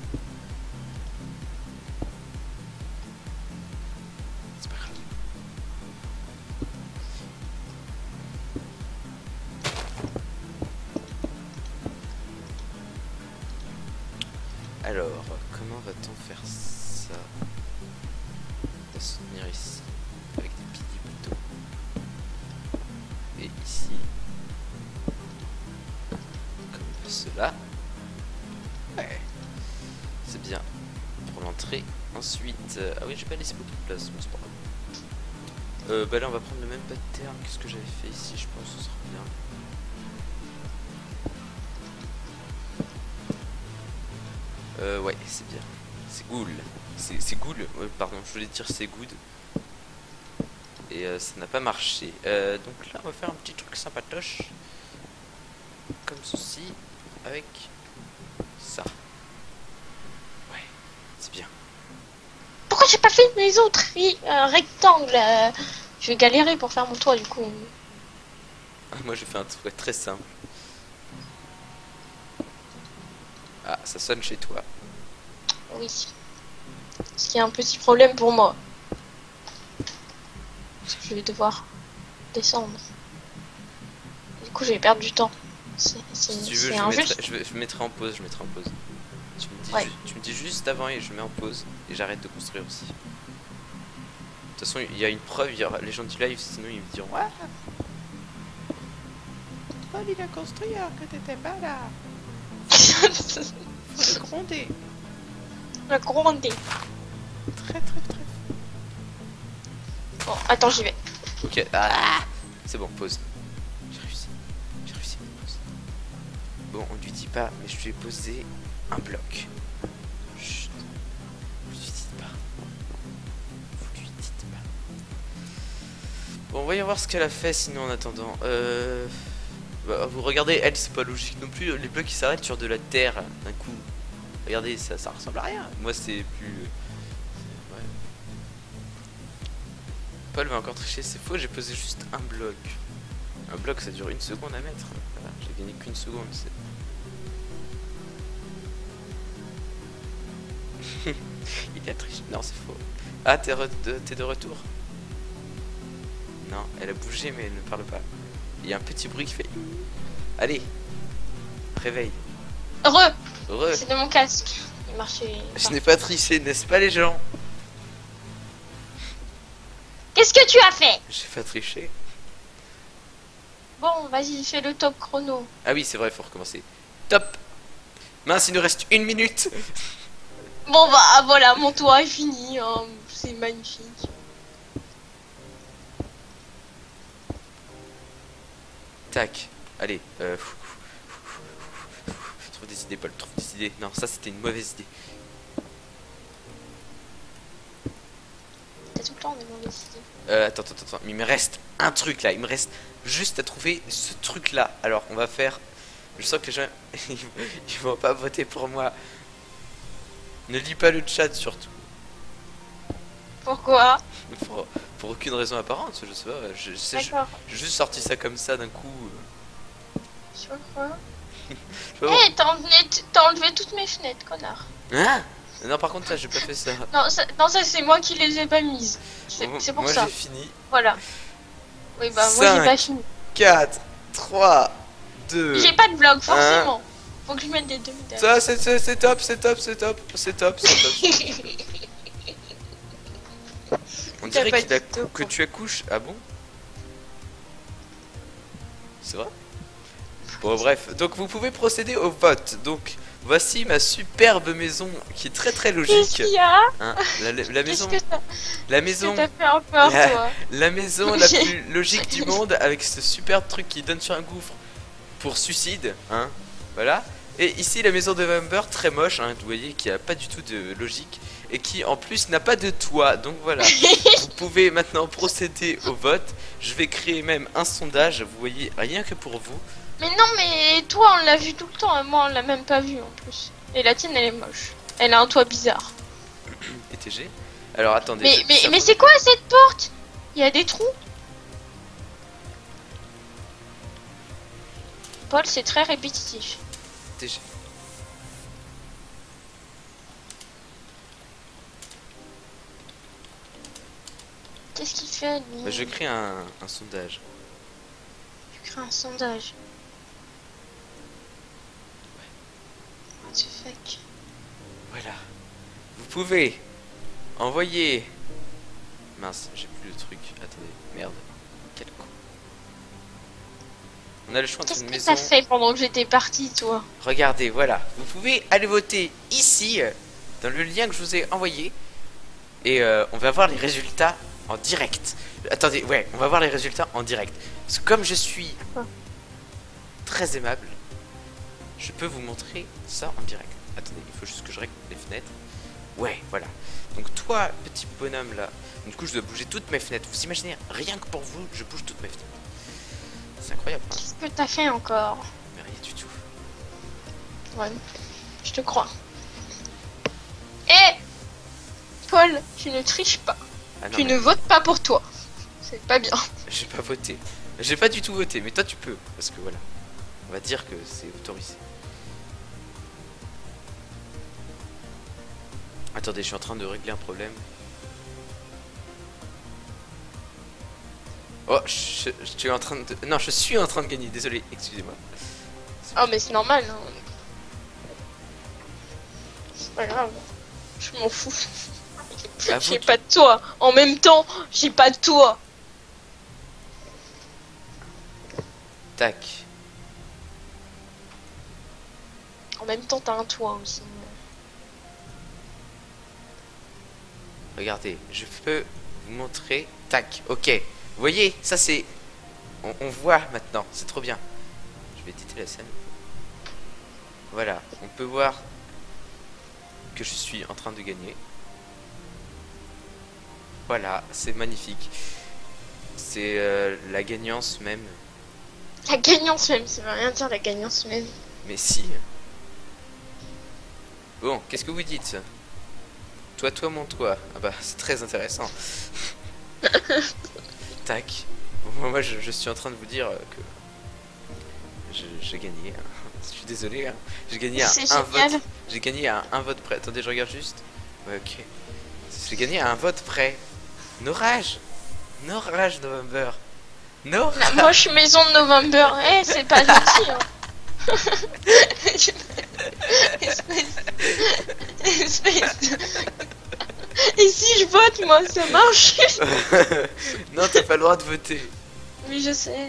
Speaker 1: Ce que j'avais fait ici, je pense que ce sera bien. Euh, ouais, c'est bien. C'est cool. C'est cool. Ouais, pardon, je voulais dire c'est good. Et euh, ça n'a pas marché. Euh, donc là, on va faire un petit truc sympatoche. Comme ceci. Avec ça. Ouais, c'est bien.
Speaker 2: Pourquoi j'ai pas fait mes autres euh, rectangles euh, Je vais galérer pour faire mon toit du coup.
Speaker 1: Ah, Moi, j'ai fait un truc très simple. Ah, ça sonne chez toi.
Speaker 2: Oui. Ce qui est un petit problème pour moi. Parce que je vais devoir descendre. Du coup, je vais perdre du temps. C'est
Speaker 1: Si tu veux, je, mettrai, je, je en pause, je mettrai en pause. Tu me, dis,
Speaker 2: Ouais.
Speaker 1: tu me dis juste avant et je mets en pause et j'arrête de construire aussi. De toute façon, il y a une preuve, il y aura les gens du live, sinon ils me diront Ouais il a construit alors que t'étais pas là <laughs> Faut le gronder
Speaker 2: La grande.
Speaker 1: Très très très
Speaker 2: Bon, attends, j'y vais.
Speaker 1: Ok, ah c'est bon, pause. J'ai réussi. J'ai réussi, pause. Bon, on lui dit pas, mais je lui ai posé un bloc. Bon, voyons voir ce qu'elle a fait sinon en attendant. Euh... bah, vous regardez, elle, c'est pas logique non plus. Les blocs qui s'arrêtent sur de la terre d'un coup. Regardez, ça, ça ressemble à rien. Moi, c'est plus. Ouais. Paul va encore tricher, c'est faux, j'ai posé juste un bloc. Un bloc ça dure une seconde à mettre. Voilà, j'ai gagné qu'une seconde. c'est- <laughs> Il a triché. Non, c'est faux. Ah, t'es de retour Non, elle a bougé mais elle ne parle pas. Il y a un petit bruit qui fait. Allez, réveille.
Speaker 2: Heureux,
Speaker 1: Re.
Speaker 2: c'est de mon casque. Il marchait.
Speaker 1: Je n'ai pas triché, n'est-ce pas les gens?
Speaker 2: Qu'est-ce que tu as fait?
Speaker 1: J'ai pas triché.
Speaker 2: Bon, vas-y, fais le top chrono.
Speaker 1: Ah oui, c'est vrai, faut recommencer. Top Mince, il nous reste une minute
Speaker 2: Bon, bah voilà, mon toit est fini. hein. C'est magnifique.
Speaker 1: Tac. Allez. Euh... Trouve des idées, Paul. Trouve des idées. Non, ça c'était une mauvaise idée.
Speaker 2: T'as tout le temps des mauvaises idées.
Speaker 1: Euh, attends, attends, attends. Mais il me reste un truc là. Il me reste juste à trouver ce truc là. Alors, on va faire. Je sens que les gens. <laughs> ils vont- ils vont pas voter pour moi. Ne lis pas le chat surtout.
Speaker 2: Pourquoi?
Speaker 1: Pour, aucune raison apparente. Je sais pas. Je, sais- j'ai juste sorti ça comme ça d'un coup. euh. <laughs> Je sais
Speaker 2: Eh,
Speaker 1: bon.
Speaker 2: t'as enlevé, toutes mes fenêtres, connard.
Speaker 1: Hein? Non, par contre, là, j'ai pas fait ça.
Speaker 2: Non, ça, ça c'est moi qui les ai pas mises. C'est
Speaker 1: Bon,
Speaker 2: pour
Speaker 1: moi,
Speaker 2: ça.
Speaker 1: j'ai fini.
Speaker 2: Voilà. Oui, bah moi j'ai pas fini.
Speaker 1: 4, 3, 2.
Speaker 2: J'ai pas de blog, forcément. Faut que je mette des demi
Speaker 1: Ça, c'est top, c'est top, c'est top, c'est top, c'est top. <laughs> On dirait
Speaker 2: top,
Speaker 1: que tu accouches. Ah bon? C'est vrai? Bon, bref. Donc, vous pouvez procéder au vote. Donc, voici ma superbe maison qui est très très
Speaker 2: Qu'est-ce
Speaker 1: logique.
Speaker 2: qu'il y a?
Speaker 1: Hein. La, la- la
Speaker 2: Qu'est-ce
Speaker 1: maison,
Speaker 2: que
Speaker 1: la
Speaker 2: qu'est-ce
Speaker 1: maison,
Speaker 2: que t'as fait encore,
Speaker 1: La-
Speaker 2: toi?
Speaker 1: la maison la plus logique du <laughs> monde avec ce superbe truc qui donne sur un gouffre pour suicide, hein, voilà. Et ici la maison de November très moche, hein, vous voyez qui a pas du tout de logique et qui en plus n'a pas de toit, donc voilà. <laughs> vous pouvez maintenant procéder au vote. Je vais créer même un sondage, vous voyez, rien que pour vous.
Speaker 2: Mais non, mais toi on l'a vu tout le temps, et moi on l'a même pas vu en plus. Et la tienne elle est moche. Elle a un toit bizarre. <clears throat>
Speaker 1: Et TG. Alors attendez.
Speaker 2: Mais, mais, mais c'est quoi cette porte? Il y a des trous? Paul, c'est très répétitif.
Speaker 1: TG.
Speaker 2: Qu'est-ce qu'il fait lui
Speaker 1: Bah, je crée un, un sondage.
Speaker 2: Je crée un sondage. What the fuck?
Speaker 1: Voilà. Vous pouvez envoyer. Mince, j'ai plus le truc. Attendez, merde. Quel con. On a le choix
Speaker 2: Qu'est-ce que
Speaker 1: maison.
Speaker 2: t'as fait pendant que j'étais partie, toi
Speaker 1: Regardez, voilà. Vous pouvez aller voter ici, euh, dans le lien que je vous ai envoyé. Et euh, on va voir les résultats en direct. Attendez, ouais, on va voir les résultats en direct. Parce que comme je suis très aimable, je peux vous montrer ça en direct. Attendez, il faut juste que je règle les fenêtres. Ouais, voilà. Donc toi, petit bonhomme là, du coup je dois bouger toutes mes fenêtres. Vous imaginez, rien que pour vous, je bouge toutes mes fenêtres. C'est incroyable,
Speaker 2: Qu'est-ce que t'as fait encore
Speaker 1: mais rien du tout.
Speaker 2: Ouais, je te crois. Eh Paul, tu ne triches pas.
Speaker 1: Ah non,
Speaker 2: tu
Speaker 1: mais-
Speaker 2: ne votes pas pour toi. C'est pas bien.
Speaker 1: J'ai pas voté. J'ai pas du tout voté, mais toi tu peux. Parce que voilà. On va dire que c'est autorisé. Attendez, je suis en train de régler un problème. Oh, je, je suis en train de... Non, je suis en train de gagner, désolé, excusez-moi.
Speaker 2: Oh, mais c'est normal. Hein. C'est pas grave. Je m'en fous. J'ai pas de toi. En même temps, j'ai pas de toi.
Speaker 1: Tac.
Speaker 2: En même temps, t'as un toit aussi.
Speaker 1: Regardez, je peux vous montrer. Tac, ok. Vous voyez, ça c'est. On, on voit maintenant, c'est trop bien. Je vais éditer la scène. Voilà, on peut voir que je suis en train de gagner. Voilà, c'est magnifique. C'est euh, la gagnance même.
Speaker 2: La gagnance même, ça veut rien dire la gagnance même.
Speaker 1: Mais si. Bon, qu'est-ce que vous dites? Toi, toi, mon toi. Ah bah, c'est très intéressant. <laughs> Tac. Moi, je, je suis en train de vous dire euh, que je- j'ai gagné. hein. <laughs> Je suis désolé. hein. J'ai gagné à un vote. J'ai gagné à un vote près. Attendez, je regarde juste. Ouais, ok. J'ai gagné à un vote près. No rage. No rage, November. No
Speaker 2: La moche maison de November. Eh, c'est pas <laughs> gentil. Hein. espèce, <laughs> espèce de- Et si je vote, moi, ça marche <laughs>
Speaker 1: non, t'as pas le droit de voter.
Speaker 2: Oui, je sais.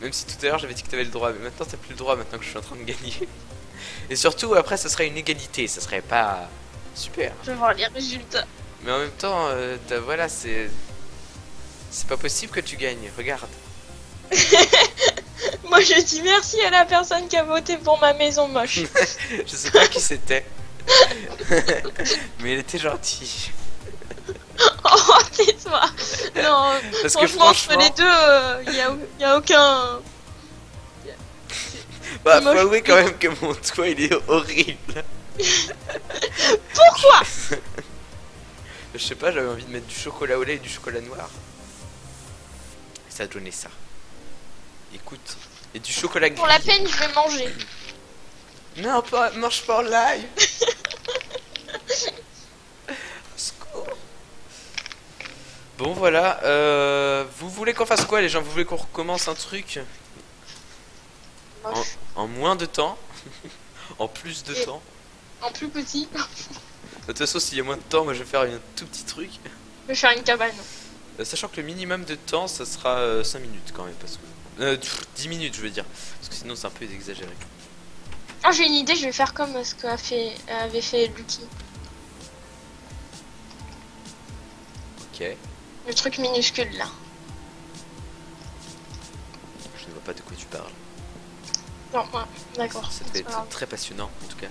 Speaker 1: Même si tout à l'heure j'avais dit que t'avais le droit, mais maintenant t'as plus le droit maintenant que je suis en train de gagner. Et surtout après ça serait une égalité, ça serait pas super.
Speaker 2: Je vais voir les résultats.
Speaker 1: Mais en même temps, euh, t'as- voilà, c'est c'est pas possible que tu gagnes. Regarde. <laughs>
Speaker 2: Moi, je dis merci à la personne qui a voté pour ma maison moche. <laughs>
Speaker 1: je sais pas qui c'était, mais il était gentil. <laughs>
Speaker 2: oh, tais-toi. Non,
Speaker 1: Parce que
Speaker 2: franchement, entre
Speaker 1: franchement,
Speaker 2: les deux, il y, a, y a aucun.
Speaker 1: bah, faut avouer quand même que mon toit il est horrible. <laughs>
Speaker 2: Pourquoi?
Speaker 1: Je sais pas, j'avais envie de mettre du chocolat au lait et du chocolat noir. Ça a donné ça. Écoute, et du chocolat gris.
Speaker 2: Pour la peine, je vais manger.
Speaker 1: Non, pas, mange pas en live. <laughs> Bon voilà, euh, vous voulez qu'on fasse quoi les gens? Vous voulez qu'on recommence un truc? En moins de temps? <laughs> En plus de
Speaker 2: Et-
Speaker 1: temps?
Speaker 2: En plus petit,
Speaker 1: De toute façon s'il y a moins de temps, moi je vais faire un tout petit truc.
Speaker 2: je vais faire une cabane.
Speaker 1: Euh, sachant que le minimum de temps, ça sera 5 minutes quand même. Parce que... Euh, pff, 10 minutes je veux dire. Parce que sinon c'est un peu exagéré.
Speaker 2: Ah, j'ai une idée, je vais faire comme ce qu'a fait, avait fait Lucky.
Speaker 1: Ok.
Speaker 2: Le truc minuscule là.
Speaker 1: Je ne vois pas de quoi tu parles.
Speaker 2: Non, ouais, d'accord.
Speaker 1: Ça devait être très passionnant en tout cas.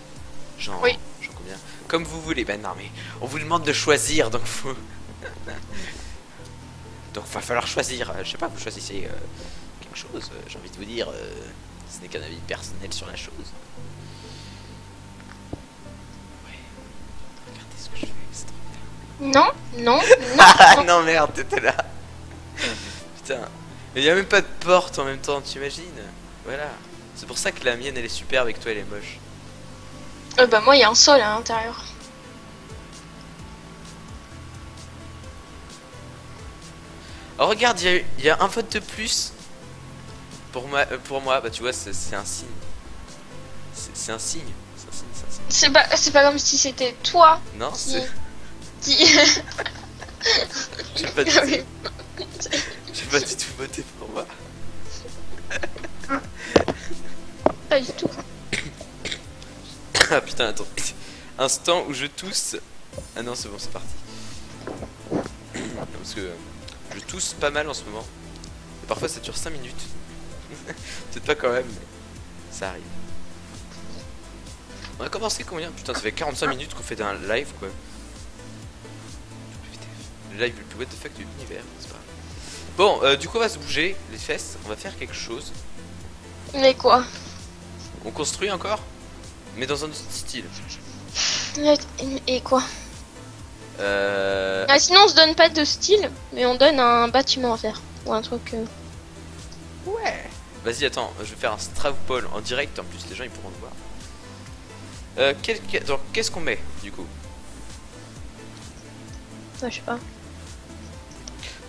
Speaker 1: J'en
Speaker 2: Oui.
Speaker 1: j'en conviens. Comme vous voulez. Ben non mais on vous demande de choisir donc faut. <laughs> donc va falloir choisir. Euh, Je sais pas, vous choisissez euh, quelque chose. Euh, J'ai envie de vous dire, euh, ce n'est qu'un avis personnel sur la chose. Ouais. Regardez ce que je fais, c'est trop bien.
Speaker 2: Non, non, <laughs>
Speaker 1: Ah
Speaker 2: non.
Speaker 1: non merde, t'étais là. Putain. Mais y a même pas de porte en même temps, tu imagines Voilà. C'est pour ça que la mienne elle est superbe et que toi elle est moche.
Speaker 2: Euh, bah, moi, il y a un sol à l'intérieur.
Speaker 1: Oh regarde, il y, y a un vote de plus pour moi. euh, pour moi, bah tu vois, c'est un signe. C'est un signe. C'est
Speaker 2: pas, c'est pas comme si c'était toi
Speaker 1: Non,
Speaker 2: qui.
Speaker 1: c'est.
Speaker 2: qui... <laughs>
Speaker 1: J'ai pas, du tout- <laughs> j'ai pas du tout voté pour moi.
Speaker 2: pas du tout. <coughs>
Speaker 1: Ah putain, attends. Instant où je tousse. Ah non, c'est bon, c'est parti. <coughs> Parce que euh, je tousse pas mal en ce moment. Et parfois ça dure 5 minutes. <laughs> Peut-être pas quand même, mais ça arrive. On a commencé combien? Putain, ça fait 45 minutes qu'on fait un live quoi. Le live le plus what the fuck de l'univers, c'est pas. Bon, euh, du coup, on va se bouger les fesses. On va faire quelque chose.
Speaker 2: Mais quoi?
Speaker 1: On construit encore? Mais dans un autre style.
Speaker 2: Et quoi?
Speaker 1: Euh...
Speaker 2: ah, Sinon, on se donne pas de style, mais on donne un bâtiment à faire. Ou un truc. euh.
Speaker 1: Vas-y, attends, je vais faire un Stravpol en direct. En plus, les gens ils pourront le voir. Euh, qu'est-ce qu'on met du coup?
Speaker 2: Ah, je sais pas.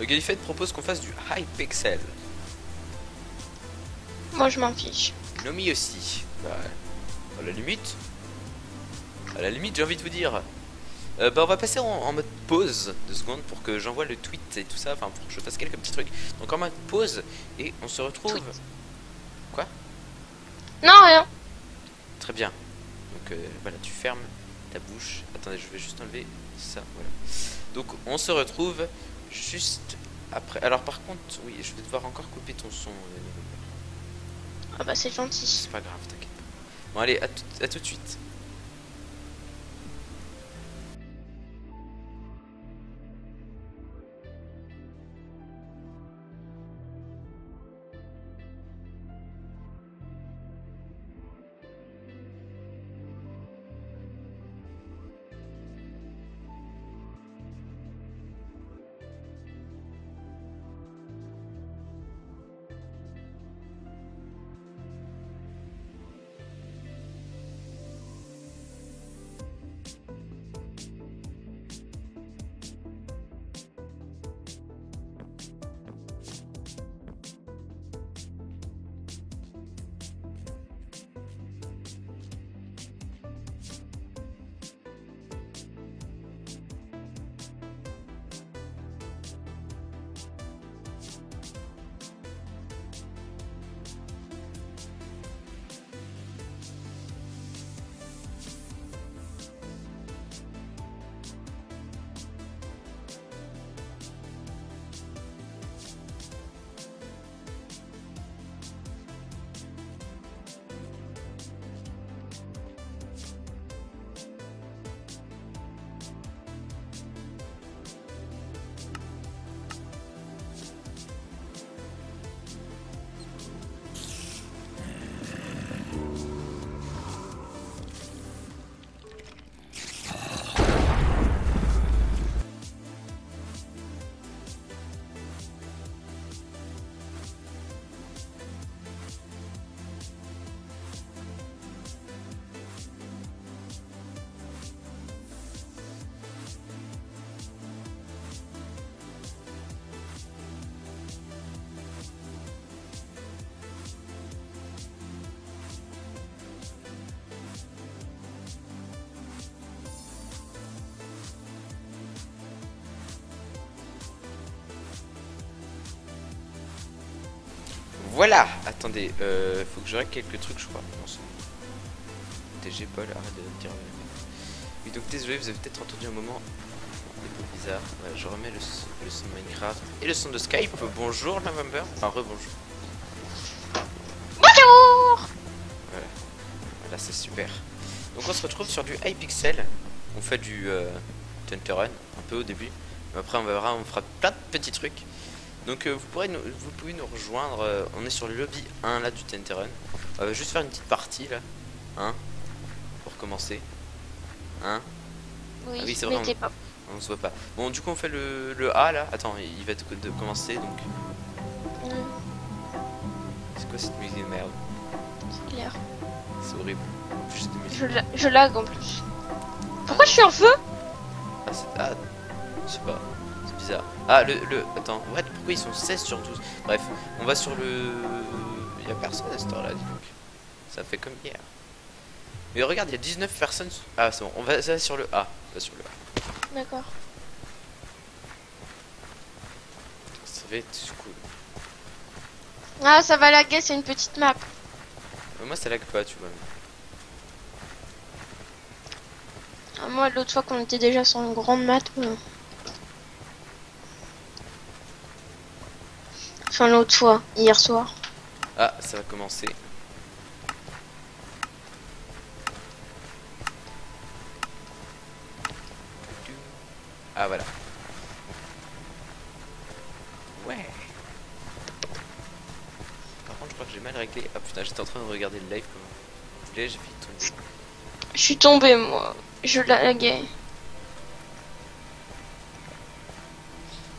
Speaker 1: Le Galifed propose qu'on fasse du high pixel.
Speaker 2: Moi, je m'en fiche.
Speaker 1: Nomi aussi. Bah, à la limite. À la limite, j'ai envie de vous dire. Euh, bah, on va passer en, en mode pause deux secondes pour que j'envoie le tweet et tout ça, enfin pour que je fasse quelques petits trucs. Donc en mode pause et on se retrouve.
Speaker 2: Tweet.
Speaker 1: Quoi?
Speaker 2: Non, rien.
Speaker 1: Très bien. Donc euh, voilà, tu fermes ta bouche. Attendez, je vais juste enlever ça. Voilà. Donc on se retrouve juste après. Alors par contre, oui, je vais devoir encore couper ton son. euh.
Speaker 2: Ah bah c'est gentil.
Speaker 1: C'est pas grave, t'inquiète pas. Bon allez, à tout de suite. Voilà Attendez, euh, faut que je règle quelques trucs, je crois. TG Paul, arrête de dire. Oui, donc désolé, vous avez peut-être entendu un moment bizarres. Ouais, je remets le, son- le son de Minecraft et le son de Skype. Bonjour November. Enfin, rebonjour.
Speaker 2: Bonjour
Speaker 1: Voilà, c'est super. Donc on se retrouve sur du Hypixel. On fait du euh, Hunter Run un peu au début. Mais après on verra, on fera plein de petits trucs. Donc euh, vous, pourrez nous- vous pouvez nous rejoindre. euh, on est sur le lobby 1 là du Hunter Run. On va juste faire une petite partie là. Hein Pour commencer. Hein?
Speaker 2: Oui,
Speaker 1: Ah oui, c'est vrai,
Speaker 2: mettez pas.
Speaker 1: On se voit pas. Bon du coup on fait le, le A là. Attends, il va de, de commencer donc.
Speaker 2: Mm,
Speaker 1: C'est quoi cette musique de merde?
Speaker 2: C'est clair.
Speaker 1: C'est horrible. Juste.
Speaker 2: Je, la- je lag en plus. Pourquoi je suis en feu?
Speaker 1: Ah, c'est... Ah, je sais pas. C'est bizarre. Ah, le... le... Attends, ouais, pourquoi ils sont 16 sur 12 Bref, on va sur le... Il y a personne à cette heure-là, dis donc. Ça fait comme hier. Mais regarde, il y a 19 personnes... sur- Ah, c'est bon, on va, ça sur le A. On va sur le A.
Speaker 2: D'accord.
Speaker 1: Ça va être cool.
Speaker 2: Ah, ça va laguer, c'est une petite map.
Speaker 1: Mais moi, ça lag pas, tu vois.
Speaker 2: Ah, moi, l'autre fois qu'on était déjà sur une grande map. euh. Enfin, l'autre fois, hier soir.
Speaker 1: Ah, ça va commencer. Ah, voilà. Ouais. Par contre, je crois que j'ai mal réglé. Ah putain, j'étais en train de regarder le live comme. Là, j'ai fait tomber.
Speaker 2: Je suis tombée, moi. Je laguais.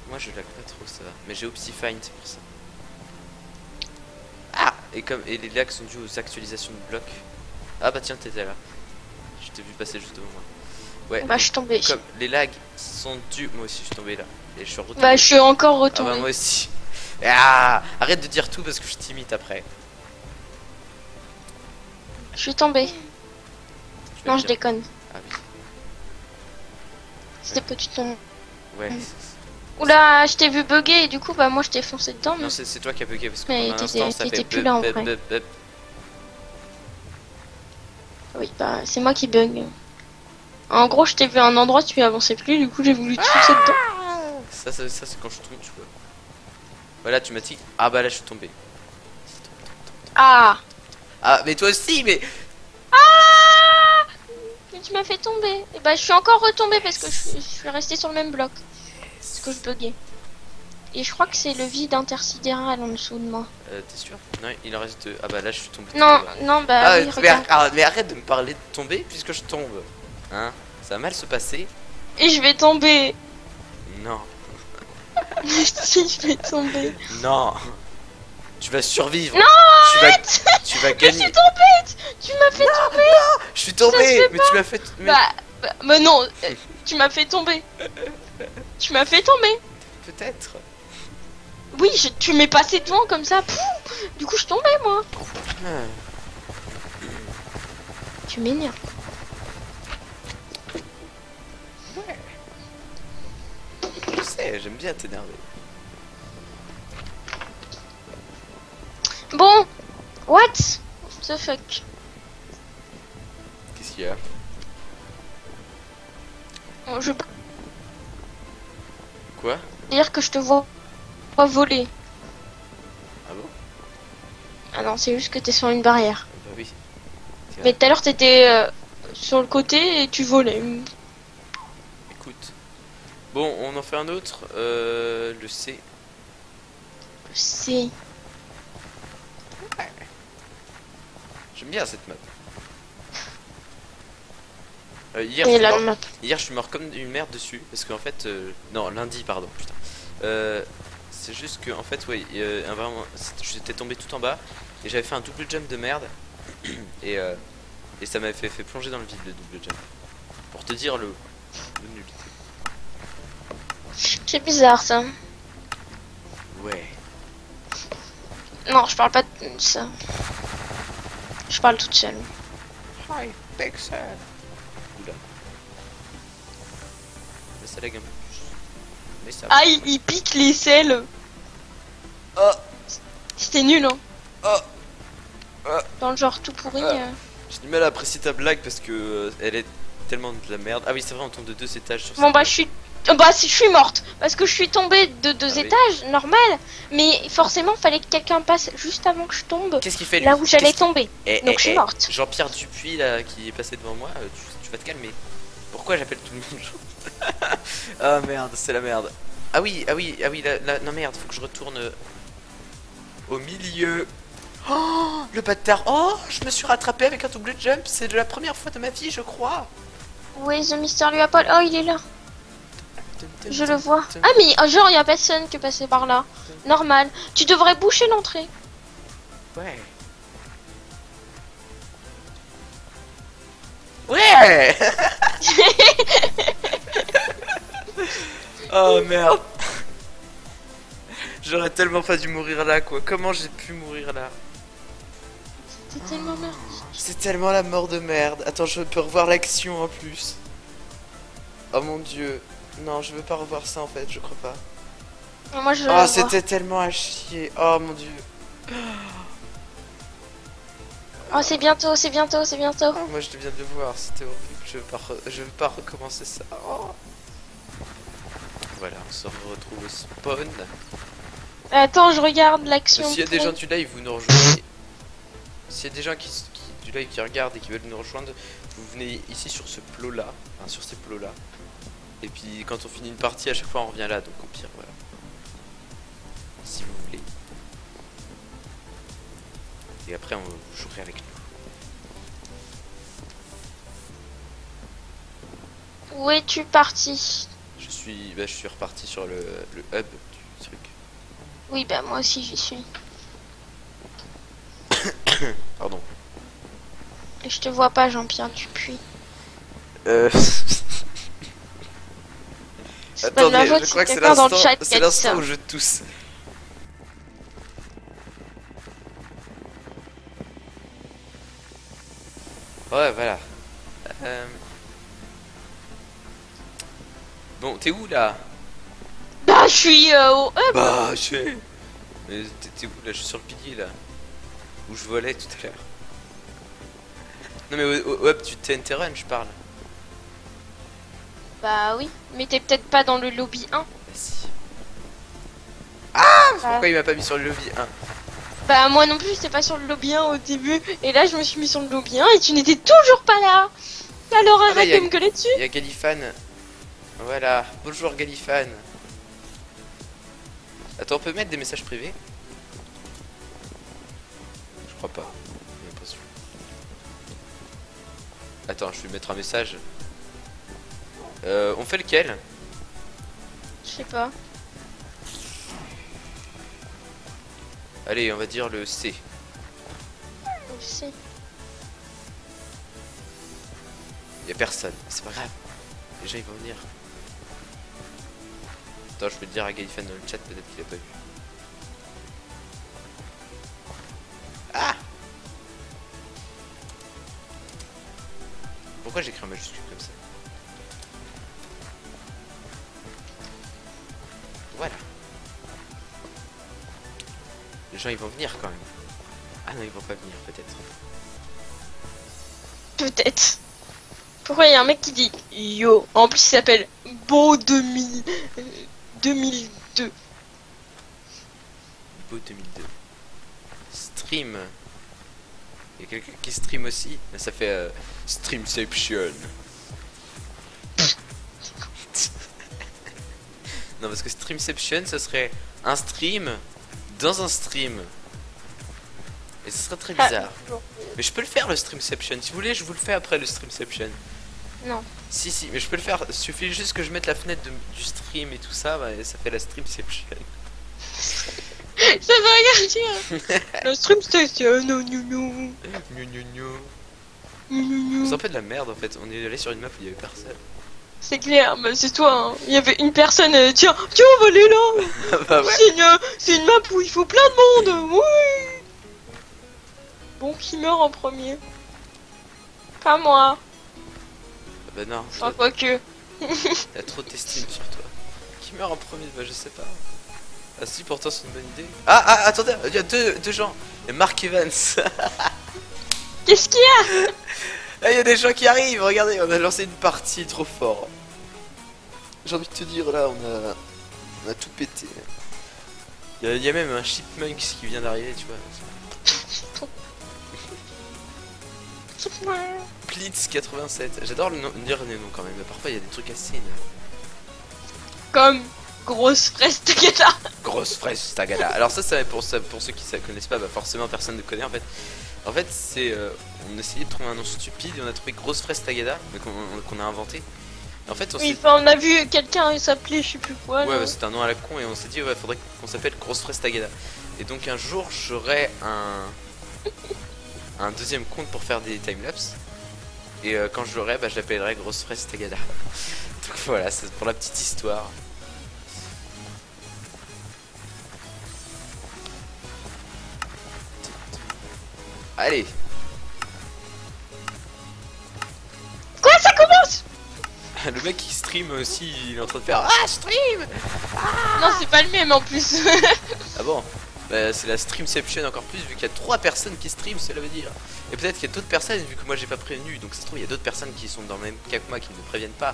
Speaker 1: Moi, je lag pas trop, ça va. Mais j'ai Optifine, c'est pour ça. Et comme et les lags sont dus aux actualisations de blocs. Ah bah tiens, t'étais là. Je t'ai vu passer juste devant moi. Ouais.
Speaker 2: Bah, je suis.
Speaker 1: Comme les lags sont dus. Moi aussi, je suis tombé là. Et je suis retombé.
Speaker 2: Bah, je suis encore
Speaker 1: Ah bah, moi aussi. <laughs> Ah Arrête de dire tout parce que je t'imite après.
Speaker 2: Je suis
Speaker 1: vas
Speaker 2: Non, je déconne.
Speaker 1: Ah oui.
Speaker 2: C'était pas tu tombes.
Speaker 1: Ouais.
Speaker 2: Oula, je t'ai vu bugger et du coup, bah moi je t'ai foncé dedans. Mais...
Speaker 1: Non, c'est toi qui as bugué parce que
Speaker 2: Mais t'étais- plus là, en vrai.
Speaker 1: bup, bup.
Speaker 2: Oui, bah c'est moi qui bug. En gros, je t'ai vu à un endroit, tu avançais plus, du coup j'ai voulu te foncer dedans.
Speaker 1: Ça, ça, ça, c'est quand je tu vois. Voilà, tu m'as dit. Ah bah là, je suis tombé.
Speaker 2: Ah
Speaker 1: Ah, mais toi aussi, mais.
Speaker 2: Mais tu m'as fait tomber. Et bah je suis encore retombée parce que je, je suis restée sur le même bloc. Parce que je buguais. Et je crois que c'est le vide intersidéral en dessous de moi.
Speaker 1: Euh, T'es sûr? Non, il en reste deux. Ah bah là, je suis tombé.
Speaker 2: Non, non, bah
Speaker 1: Ah,
Speaker 2: oui,
Speaker 1: mais, ah, mais arrête de me parler de tomber puisque je tombe. Hein? Ça va mal se passer
Speaker 2: Et je vais tomber.
Speaker 1: Non. <laughs>
Speaker 2: si, je vais tomber.
Speaker 1: Non. Tu vas survivre.
Speaker 2: Non,
Speaker 1: tu vas, <laughs> tu vas
Speaker 2: Je
Speaker 1: gagner.
Speaker 2: suis tombée Tu m'as fait tomber
Speaker 1: Je suis tombé, mais tu m'as fait. Mais
Speaker 2: Bah, bah, mais non, euh, tu m'as fait tomber. <laughs> Tu m'as fait tomber.
Speaker 1: peut-être.
Speaker 2: Oui, je- tu m'es passé devant comme ça. Pouf du coup, je tombais moi.
Speaker 1: Ah.
Speaker 2: Tu m'énerves.
Speaker 1: Je sais, j'aime bien t'énerver.
Speaker 2: Bon, what the fuck?
Speaker 1: Qu'est-ce qu'il y a?
Speaker 2: Je
Speaker 1: Quoi
Speaker 2: dire que je te vois vois voler.
Speaker 1: Ah bon
Speaker 2: Ah non, c'est juste que t'es sur une barrière.
Speaker 1: Ah Bah oui.
Speaker 2: Mais tout à l'heure, t'étais euh, sur le côté et tu volais.
Speaker 1: Écoute. Bon, on en fait un autre. Euh, le C.
Speaker 2: C'est.
Speaker 1: J'aime bien cette map. Euh, hier, je mort-
Speaker 2: map.
Speaker 1: hier, je suis mort comme une merde dessus. Parce qu'en fait. euh, Non, lundi, pardon. Putain. Euh, c'est juste que, en fait, ouais, euh, vraiment, j'étais tombé tout en bas. Et j'avais fait un double jump de merde. <clears throat> et, euh, et ça m'avait fait, fait plonger dans le vide, le double jump. Pour te dire le. le nullité.
Speaker 2: C'est bizarre ça.
Speaker 1: Ouais.
Speaker 2: Non, je parle pas de ça. Je parle toute seule.
Speaker 1: Hi, Pixel. Ça lag un peu plus. Mais ça.
Speaker 2: Ah, il, il pique les selles.
Speaker 1: Oh,
Speaker 2: C'était nul, hein.
Speaker 1: oh.
Speaker 2: Dans le genre tout pourri.
Speaker 1: Ah.
Speaker 2: euh.
Speaker 1: J'ai du mal à apprécier ta blague parce que euh, elle est tellement de la merde. Ah oui, c'est vrai, on tombe de deux étages sur
Speaker 2: Bon bah je suis oh, bah si je suis morte parce que je suis tombée de deux
Speaker 1: Ah oui.
Speaker 2: étages normal mais forcément fallait que quelqu'un passe juste avant que je tombe
Speaker 1: Qu'est-ce qu'il fait lui
Speaker 2: là où j'allais tomber
Speaker 1: Eh,
Speaker 2: donc
Speaker 1: eh,
Speaker 2: je suis
Speaker 1: eh,
Speaker 2: morte
Speaker 1: Jean-Pierre Dupuis là qui est passé devant moi, euh, tu, tu vas te calmer. Pourquoi j'appelle tout le monde <laughs> Ah merde, c'est la merde. Ah oui, ah oui, ah oui, là, là- non merde, faut que je retourne au milieu. Oh, le bâtard. Oh, je me suis rattrapé avec un double jump, c'est la première fois de ma vie, je crois.
Speaker 2: où est The Mister Luapol oh il est là je le vois ah mais oh, genre il y a personne qui est passé par là normal tu devrais boucher l'entrée
Speaker 1: Ouais. Ouais <laughs> Oh merde <laughs> J'aurais tellement pas dû mourir là quoi. Comment j'ai pu mourir là
Speaker 2: c'est tellement merde
Speaker 1: C'est tellement la mort de merde. Attends, je peux revoir l'action en plus. Oh mon dieu. Non, je veux pas revoir ça en fait, je crois pas.
Speaker 2: moi je le
Speaker 1: Oh, c'était tellement à chier. Oh mon dieu.
Speaker 2: oh c'est bientôt c'est bientôt c'est bientôt
Speaker 1: Oh, moi je viens de le voir, c'était horrible. Je veux pas, re- je veux pas recommencer ça. Oh. Voilà, on se retrouve au spawn.
Speaker 2: attends je regarde l'action
Speaker 1: S'il y a des gens du live, vous nous rejoignez. S'il y a des gens qui, qui- du live qui regardent et qui veulent nous rejoindre, vous venez ici sur ce plot là, enfin sur ces plots là. Et puis quand on finit une partie, à chaque fois on revient là, donc au pire, voilà. Si vous voulez. Et après, on jouerez avec nous.
Speaker 2: où es-tu parti?
Speaker 1: Suis, bah, je suis reparti sur le, le hub du truc.
Speaker 2: oui bah moi aussi j'y suis <coughs>
Speaker 1: Pardon.
Speaker 2: Je te vois pas Jean-Pierre Dupuis
Speaker 1: Euh... Attendez, je
Speaker 2: c'est
Speaker 1: crois que c'est l'instant où je tousse. Ouais, voilà. Euh, Bon, t'es où là?
Speaker 2: Bah, je suis euh, au hub.
Speaker 1: Bah, je. Mais t'es- où là? Je suis sur le pilier là. Où je volais tout à l'heure. Non mais au, au hub du TNT Run, je parle.
Speaker 2: Bah oui, mais t'es peut-être pas dans le lobby 1.
Speaker 1: Bah si. Ah Pourquoi il m'a pas mis sur le lobby 1
Speaker 2: Bah moi non plus, j'étais pas sur le lobby 1 au début. Et là, je me suis mis sur le lobby 1 et tu n'étais toujours pas là. Alors
Speaker 1: Ah,
Speaker 2: arrête de me gueuler dessus.
Speaker 1: Il y a Galifan. Voilà. Bonjour Galifan. Attends, on peut mettre des messages privés? Je crois pas. Attends, je vais mettre un message. Euh, on fait lequel?
Speaker 2: Je sais pas.
Speaker 1: Allez, on va dire le C.
Speaker 2: Je sais.
Speaker 1: Y a personne. C'est pas grave. Les gens ils vont venir. Je le dire à Galifan dans le chat, peut-être qu'il a pas vu. Ah Pourquoi j'écris en majuscule comme ça Voilà. Les gens ils vont venir quand même. Ah non, ils vont pas venir peut-être.
Speaker 2: Peut-être. Pourquoi il y a un mec qui dit Yo En plus, il s'appelle Beau 2000... euh, 2002.
Speaker 1: Beau 2002. Stream. Il y a quelqu'un qui stream aussi, mais ça fait euh, Streamception. <laughs> non, parce que Streamception, ce serait un stream dans un stream. Et ce serait très
Speaker 2: Ah,
Speaker 1: bizarre. Mais je peux le faire le Streamception. Si vous voulez, je vous le fais après le Streamception.
Speaker 2: Non.
Speaker 1: Si, si, mais je peux le faire. Il suffit juste que je mette la fenêtre de- du stream et tout ça, bah, et ça fait la Streamception. <laughs>
Speaker 2: Ça veut rien dire. <laughs> Le stream station, non, non, non.
Speaker 1: C'est un peu de la merde en fait. On est allé sur une map où il y avait personne.
Speaker 2: C'est clair, mais c'est toi. hein. Il y avait une personne. euh, tiens, tiens, on va aller là. <laughs>
Speaker 1: bah ouais.
Speaker 2: C'est une, c'est une map où il faut plein de monde. Oui. Bon, qui meurt en premier? Pas moi.
Speaker 1: Bah non.
Speaker 2: Enfin,
Speaker 1: toi,
Speaker 2: quoique.
Speaker 1: T'as trop d'estime sur toi. Qui meurt en premier Bah je sais pas. Ah si, pourtant c'est une bonne idée. Ah, ah, attendez, il y a deux, deux gens. Il y a Mark Evans. <laughs>
Speaker 2: Qu'est-ce qu'il y a?
Speaker 1: Ah, il y a des gens qui arrivent. Regardez, on a lancé une partie trop fort. J'ai envie de te dire là, on a, on a tout pété. Il y, a- il y a même un chipmunk qui vient d'arriver, tu vois. <laughs> Plitz 87. J'adore le nom- dire les noms quand même, mais parfois il y a des trucs assez énormes.
Speaker 2: Comme grosse fraise Tagada.
Speaker 1: Grosse fraise Tagada. Alors ça, c'est pour, ça, pour ceux qui ne connaissent pas, bah forcément personne ne connaît en fait. En fait, c'est euh, on essayait de trouver un nom stupide et on a trouvé grosse fraise Tagada, mais qu'on a inventé. En fait, on
Speaker 2: Oui, on a vu quelqu'un s'appeler, je sais plus quoi.
Speaker 1: Ouais, bah, c'était un nom à la con et on s'est dit ouais faudrait qu'on s'appelle Grosse Fraise Tagada. Et donc un jour j'aurai un un deuxième compte pour faire des timelapses. Et euh, quand je l'aurai, bah, je l'appellerai Grosse Fraise Tagada. <laughs> donc voilà, c'est pour la petite histoire. Allez,
Speaker 2: Quoi, ça commence? <laughs>
Speaker 1: Le mec qui stream aussi, il est en train de faire Ah stream
Speaker 2: Non, c'est pas le même en plus.
Speaker 1: Ah bon? Bah, C'est la streamception encore plus vu qu'il y a trois personnes qui stream, cela veut dire. Et peut-être qu'il y a d'autres personnes vu que moi j'ai pas prévenu. Donc ça se trouve il y a d'autres personnes qui sont dans le même cas que moi qui ne préviennent pas.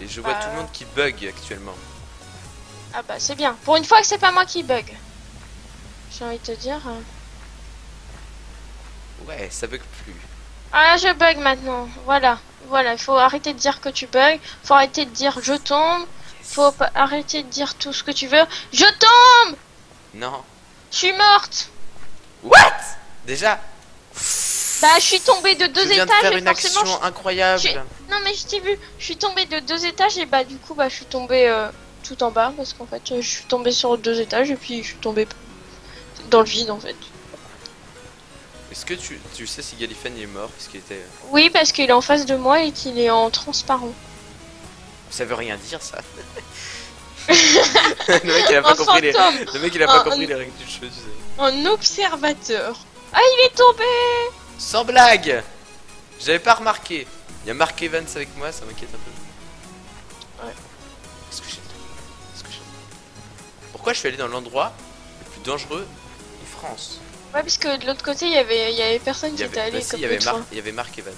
Speaker 1: Et je vois
Speaker 2: Bah.
Speaker 1: tout le monde qui bug actuellement.
Speaker 2: ah bah, c'est bien. Pour une fois que c'est pas moi qui bug. J'ai envie de te dire. euh,
Speaker 1: Ouais, ça bug plus.
Speaker 2: Ah, je bug maintenant. Voilà. Voilà, il faut arrêter de dire que tu bugs. Faut arrêter de dire je tombe. Faut arrêter de dire tout ce que tu veux. Je tombe
Speaker 1: Non.
Speaker 2: Je suis morte
Speaker 1: What? Déjà?
Speaker 2: Bah, je suis tombée de deux
Speaker 1: Tu viens de
Speaker 2: étages
Speaker 1: faire
Speaker 2: et
Speaker 1: une
Speaker 2: forcément.
Speaker 1: action incroyable.
Speaker 2: je- Non, mais je t'ai vu. Je suis tombée de deux étages et bah, du coup, bah, je suis tombée euh, tout en bas parce qu'en fait, euh, je suis tombée sur deux étages et puis je suis tombée dans le vide en fait.
Speaker 1: Est-ce que tu, tu sais si Galifan est mort? Parce qu'il était.
Speaker 2: Oui, parce qu'il est en face de moi et qu'il est en transparent.
Speaker 1: Ça veut rien dire ça. <laughs> le mec il a pas
Speaker 2: Un
Speaker 1: compris les.
Speaker 2: fantôme
Speaker 1: Le mec il a pas
Speaker 2: Un-
Speaker 1: compris les règles du jeu.
Speaker 2: Un observateur. Ah, il est tombé
Speaker 1: Sans blague J'avais pas remarqué. Il y a Mark Evans avec moi, ça m'inquiète un peu.
Speaker 2: Ouais.
Speaker 1: Qu'est-ce que j'ai Qu'est-ce que j'ai Pourquoi je suis allé dans l'endroit le plus dangereux de France?
Speaker 2: Ouais, parce que de l'autre côté, il y avait, il y avait personne
Speaker 1: Il
Speaker 2: qui était allé
Speaker 1: bah si, il y avait Mark,
Speaker 2: fois.
Speaker 1: il y avait Mark Evans.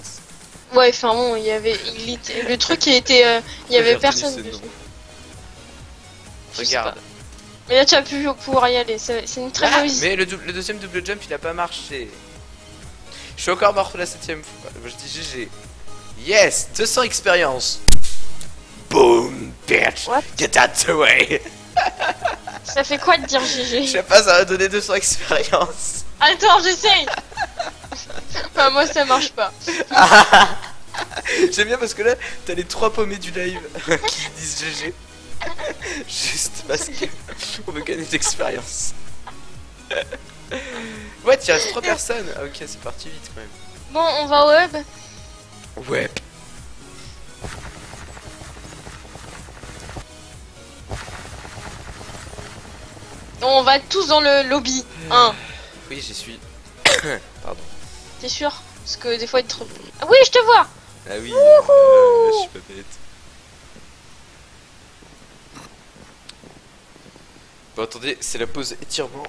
Speaker 2: Ouais, enfin bon, il y avait, il était, le truc il était, euh, il y avait personne.
Speaker 1: Regarde.
Speaker 2: Mais là, tu vas plus pouvoir y aller. C'est c'est une très
Speaker 1: Ah,
Speaker 2: mauvaise.
Speaker 1: mais le, deuxième double jump il a pas marché. Je suis encore mort pour la septième fois. Je dis GG. Yes 200 expérience. Boom bitch.
Speaker 2: What?
Speaker 1: Get out the way. <laughs>
Speaker 2: Ça fait quoi de dire
Speaker 1: Je
Speaker 2: GG
Speaker 1: sais pas, ça va donner 200 expérience.
Speaker 2: Attends, j'essaye. <laughs> Bah, moi, ça marche pas. <laughs>
Speaker 1: J'aime bien parce que là, t'as les trois paumés du live qui disent GG. <laughs> Juste parce que on veut gagner d'expérience. <laughs> Ouais, il reste trois personnes. Ah, ok, c'est parti vite quand même.
Speaker 2: Bon, on va au hub.
Speaker 1: Ouais.
Speaker 2: On va tous dans le lobby. Hein,
Speaker 1: Oui, j'y suis. <coughs> Pardon.
Speaker 2: t'es sûr? Parce que des fois, il te... Ah oui, je te vois
Speaker 1: Ah oui, euh, je suis pas bête. Bon, attendez, c'est la pause étirement.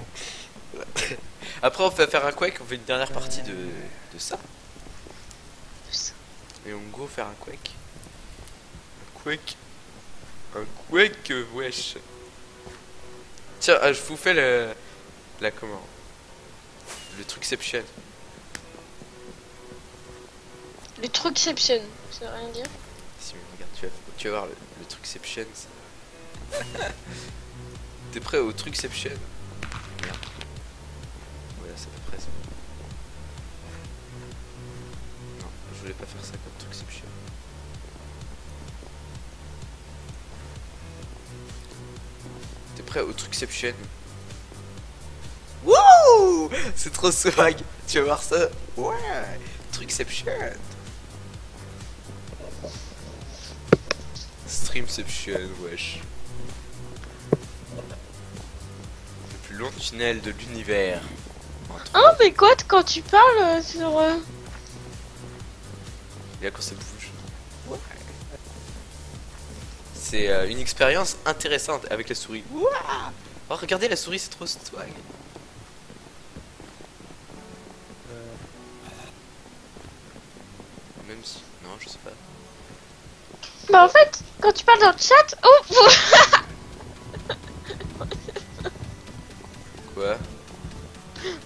Speaker 1: <coughs> Après, on va faire un quake, on fait une dernière partie de, de ça. Et on go faire un quake. Un quake. Un quake, wesh. Tiens, ah, je vous fais le. La comment? Le trucception.
Speaker 2: Le trucception. Ça veut rien dire.
Speaker 1: Si, mais regarde, tu vas, tu vas voir le, le trucception. ça. <laughs> T'es prêt au trucception Merde. Voilà, c'est près ça. Non, je voulais pas faire ça comme trucception. T'es prêt au trucception Wouh C'est trop swag Tu vas voir ça? Ouais Trucception Streamception, wesh. Long tunnel de l'univers.
Speaker 2: Ah, mais quoi, quand tu parles euh, sur... euh,
Speaker 1: Et là quand ça bouge. Ouais. C'est euh, une expérience intéressante avec la souris. Ouah oh, regardez la souris, c'est trop swag. Même si. Non, je sais pas.
Speaker 2: Bah, en fait, quand tu parles dans le chat... Oh <laughs>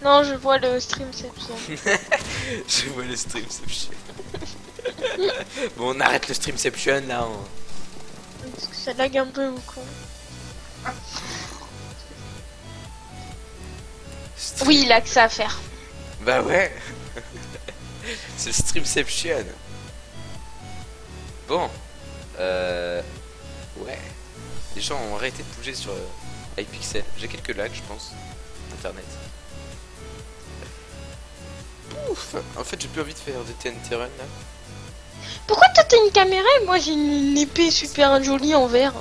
Speaker 2: Non, je vois le streamception. <laughs>
Speaker 1: Je vois le streamception. <laughs> bon, on arrête le streamception là. on-
Speaker 2: Parce que ça lag un peu ou quoi
Speaker 1: Stream-
Speaker 2: Oui, il a que ça à faire.
Speaker 1: Bah ouais <laughs> C'est le Streamception Bon Euh... Ouais Les gens ont arrêté de bouger sur euh, iPixel. J'ai quelques lags je pense. Internet. Ouf En fait j'ai plus envie de faire des TNT run là.
Speaker 2: Pourquoi toi t'as une caméra et moi j'ai une épée super jolie en verre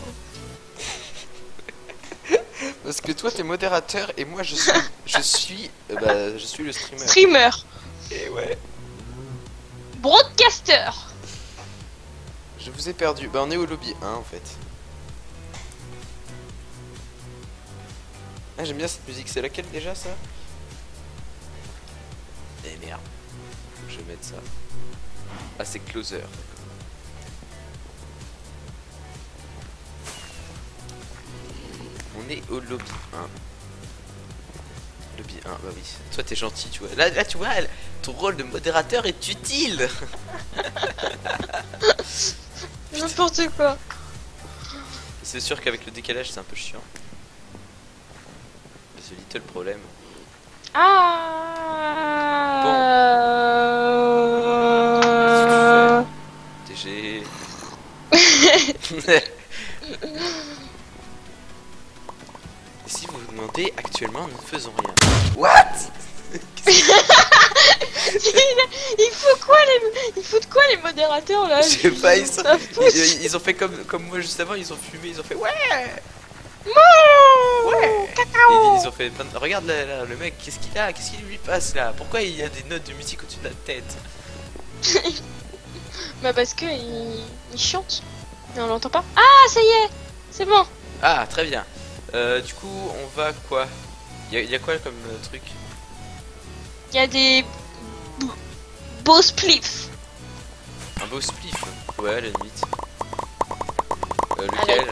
Speaker 2: <laughs>
Speaker 1: Parce que toi t'es modérateur et moi je suis... je suis... euh, bah je suis le streamer.
Speaker 2: Streamer.
Speaker 1: Et ouais.
Speaker 2: Broadcaster.
Speaker 1: Je vous ai perdu. Bah on est au lobby 1 en fait. Ah j'aime bien cette musique. C'est laquelle déjà ça? Merde. Faut que je mette ça. Ah c'est Closer. On est au lobby 1. Lobby 1, bah oui. Toi t'es gentil, tu vois. Là, là tu vois, ton rôle de modérateur est utile. <laughs>
Speaker 2: N'importe quoi.
Speaker 1: C'est sûr qu'avec le décalage, c'est un peu chiant. C'est little problème.
Speaker 2: Ah.
Speaker 1: TG. <laughs> Et si vous vous demandez, actuellement, nous ne faisons rien. What? <laughs>
Speaker 2: Il faut quoi les, il faut de quoi les modérateurs là?
Speaker 1: Je sais pas, ils sont- ils, ils ont fait comme, comme moi juste avant, ils ont fumé, ils ont fait ouais!
Speaker 2: Mouh
Speaker 1: Ouais Ils ont fait plein de- Regarde là, là, le mec, qu'est-ce qu'il a Qu'est-ce qu'il lui passe là Pourquoi il y a des notes de musique au-dessus de la tête <laughs>
Speaker 2: Bah parce que il, il chante. Mais on l'entend pas. Ah, ça y est C'est bon
Speaker 1: Ah, très bien. Euh, du coup, on va quoi Il y, a- y a quoi comme euh, truc
Speaker 2: Il y a des beaux spliffs.
Speaker 1: Un beau spliff Ouais, à la limite. Euh, lequel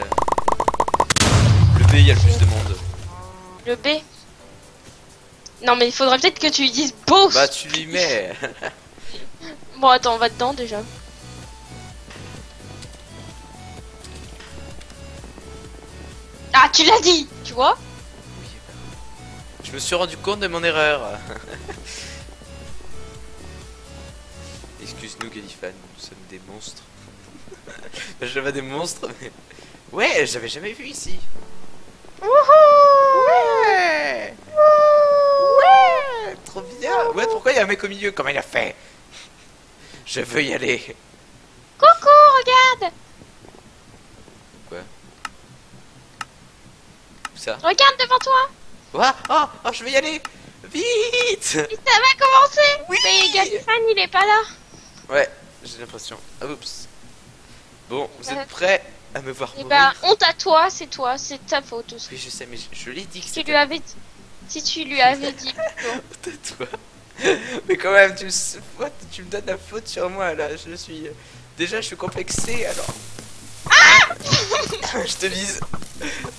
Speaker 1: Le B, il y a le plus de monde.
Speaker 2: Le B. Non mais il faudrait peut-être que tu lui dises beau.
Speaker 1: Bah, tu lui mets <laughs>
Speaker 2: Bon attends, on va dedans déjà. Ah, tu l'as dit, tu vois
Speaker 1: Je me suis rendu compte de mon erreur. <laughs> Excuse-nous, Galifan, nous sommes des monstres. <laughs> Je vois des monstres, mais. Ouais, j'avais jamais vu ici. Ouais Ouais Trop bien Ouais, pourquoi il y a un mec au milieu Comment il a fait Je veux y aller.
Speaker 2: Coucou, regarde
Speaker 1: Quoi Où ça
Speaker 2: Regarde devant toi
Speaker 1: Ouah oh, oh, je vais y aller Vite
Speaker 2: Ça va commencer
Speaker 1: Oui
Speaker 2: Mais Galifan, il est pas là
Speaker 1: Ouais, j'ai l'impression. Ah, oups. Bon, vous
Speaker 2: Euh,
Speaker 1: êtes prêts à me voir mourir
Speaker 2: bah, honte à toi, c'est toi, c'est ta faute aussi.
Speaker 1: Oui, je sais, mais je, je l'ai dit que
Speaker 2: tu lui avais dit... Si tu lui avais dit...
Speaker 1: honte à toi. Mais quand même, tu, me- tu me donnes la faute sur moi là. Je suis. Déjà, je suis complexé alors.
Speaker 2: Ah <laughs>
Speaker 1: je te vise.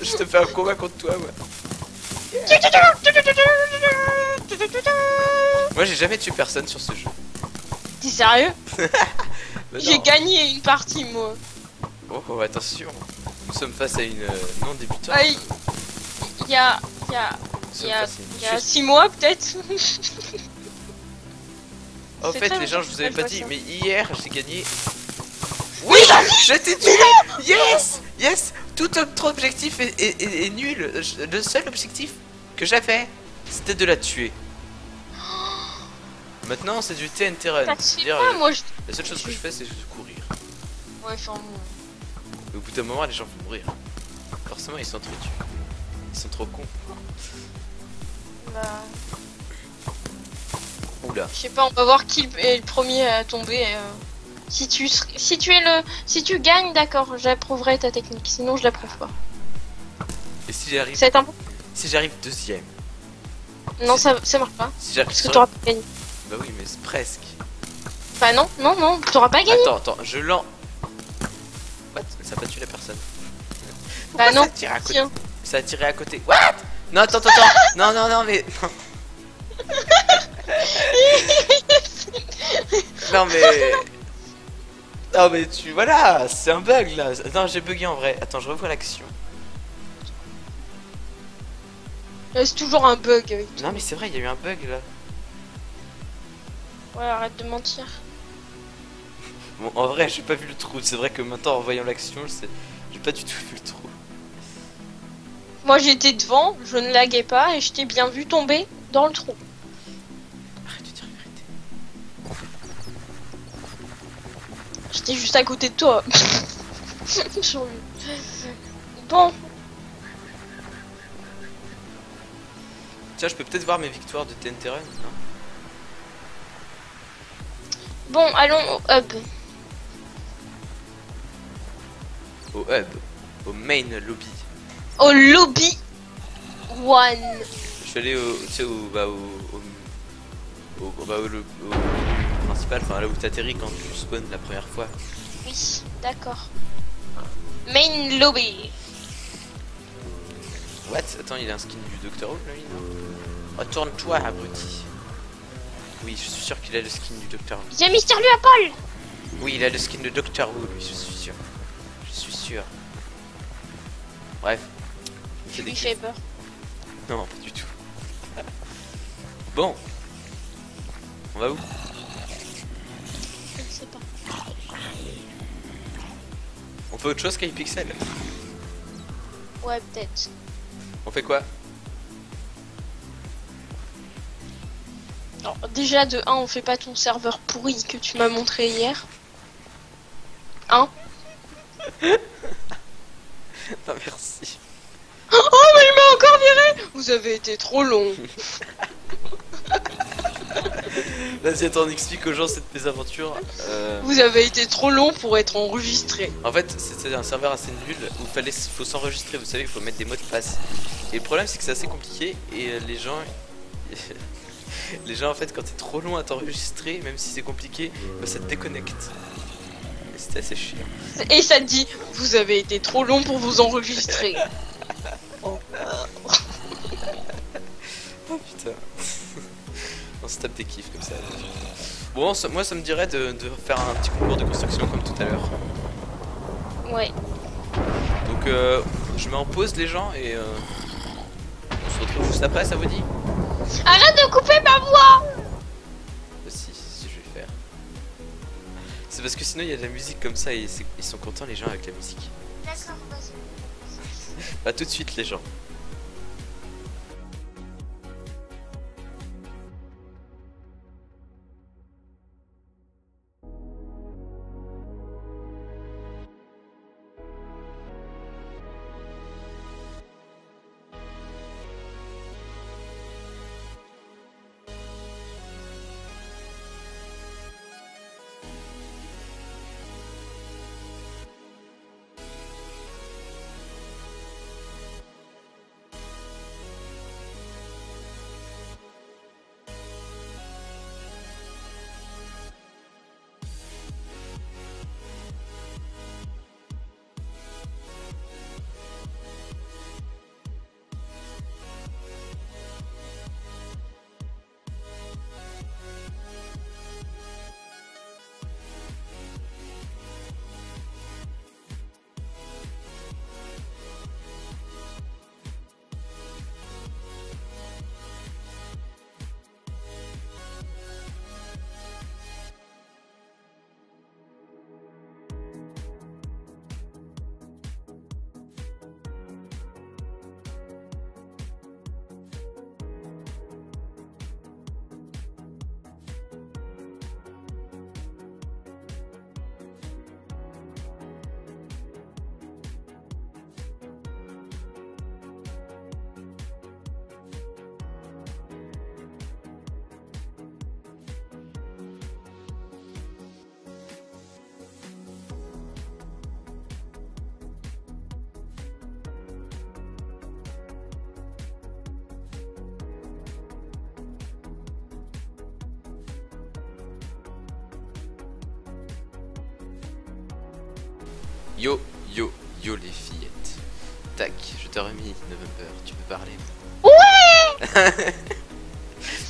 Speaker 1: Je te fais un combat contre toi, moi. Moi, j'ai jamais tué personne sur ce jeu.
Speaker 2: T'es sérieux? <laughs> J'ai gagné une partie, moi.
Speaker 1: Oh, oh, attention. Nous sommes face à une euh, non débutante.
Speaker 2: Ah, Il y a... Il y a... Il y a, il y six mois, peut-être
Speaker 1: En fait, les gens, je vous avais pas dit, mais hier, j'ai gagné. Oui, je t'ai tué. Yes, yes. Tout autre objectif est, est- est- est nul. Le seul objectif que j'avais, c'était de la tuer. Maintenant, c'est du TNT run.
Speaker 2: Pas,
Speaker 1: euh,
Speaker 2: moi, je...
Speaker 1: la seule chose que je fais, c'est courir.
Speaker 2: Ouais, enfin, bon.
Speaker 1: Mais au bout d'un moment, les gens vont mourir. Forcément, ils sont trop tués. Ils sont trop cons.
Speaker 2: Bah,
Speaker 1: Oula.
Speaker 2: je sais pas, on va voir qui est le premier à tomber. euh. Si tu, si tu es le, si tu gagnes, d'accord, j'approuverai ta technique. Sinon, je l'approuve pas.
Speaker 1: Et si j'arrive,
Speaker 2: C'est un...
Speaker 1: si j'arrive deuxième,
Speaker 2: Non, ça, ça marche pas.
Speaker 1: si
Speaker 2: Parce que t'auras pas gagné.
Speaker 1: bah oui, mais c'est presque.
Speaker 2: Bah non, non, non, t'auras pas gagné.
Speaker 1: Attends, attends, je lance. Ça a pas tué la personne.
Speaker 2: bah non,
Speaker 1: Ça a tiré à côté.
Speaker 2: tiens.
Speaker 1: Ça a tiré à côté. What? Non, attends, attends, attends. non, non, non, mais. <laughs> non, mais. Non, mais tu. Voilà, c'est un bug là. Non, j'ai bugué en vrai. Attends, je revois l'action.
Speaker 2: Euh, C'est toujours un bug. avec toi.
Speaker 1: Non, mais c'est vrai, il y a eu un bug là.
Speaker 2: Ouais, arrête de mentir.
Speaker 1: Bon, en vrai, j'ai pas vu le trou. C'est vrai que maintenant, en voyant l'action, je sais- j'ai pas du tout vu le trou.
Speaker 2: Moi, j'étais devant, je ne laguais pas et je t'ai bien vu tomber dans le trou.
Speaker 1: Arrête de dire la vérité.
Speaker 2: J'étais juste à côté de toi. <laughs> Bon,
Speaker 1: Tiens, je peux peut-être voir mes victoires de TNT Run, non?
Speaker 2: Bon, allons au hub.
Speaker 1: Au hub, au main lobby.
Speaker 2: Au lobby one.
Speaker 1: Je suis allé au, tu sais, au, bah, au, au, au- bah, au- principal, enfin là où t'atterris quand tu spawns la première fois.
Speaker 2: Oui, d'accord. Main lobby.
Speaker 1: What? Attends, il a un skin du Doctor Who, lui, non? Retourne-toi, abruti. Oui, je suis sûr qu'il a le skin du Doctor Who.
Speaker 2: Il y a Mister Luapol.
Speaker 1: Oui, il a le skin de Doctor Who, lui, je suis sûr. Sûr. Bref. Il fait
Speaker 2: Tu
Speaker 1: des
Speaker 2: lui fais peur.
Speaker 1: Non, pas du tout. Bon. On va où?
Speaker 2: Je ne sais pas.
Speaker 1: On fait autre chose qu'Hypixel
Speaker 2: Ouais, peut-être.
Speaker 1: On fait quoi?
Speaker 2: Alors, déjà, de 1, on fait pas ton serveur pourri que tu m'as montré hier. Hein <laughs>
Speaker 1: Non, merci.
Speaker 2: Oh, mais il m'a encore viré Vous avez été trop long. <laughs>
Speaker 1: Vas-y, attends, on explique aux gens cette mésaventure. Euh,
Speaker 3: Vous avez été trop long pour être enregistré.
Speaker 1: En fait, c'était un serveur assez nul où il fallait, faut s'enregistrer. Vous savez, il faut mettre des mots de passe. Et le problème, c'est que c'est assez compliqué et euh, les gens. <laughs> les gens, en fait, quand t'es trop long à t'enregistrer, même si c'est compliqué, bah, ça te déconnecte. C'était assez chiant.
Speaker 3: Et ça dit, vous avez été trop long pour vous enregistrer. <laughs> Oh.
Speaker 1: Oh <laughs> putain. on se tape des kiffs comme ça. Bon, moi, ça me dirait de, de faire un petit concours de construction comme tout à l'heure.
Speaker 2: Ouais.
Speaker 1: Donc, euh, je mets en pause les gens et. euh, on se retrouve juste après, ça vous dit?
Speaker 2: Arrête de couper ma voix
Speaker 1: C'est parce que sinon il y a de la musique comme ça et ils sont contents les gens avec la musique.
Speaker 2: D'accord.
Speaker 1: Pas tout de suite les gens.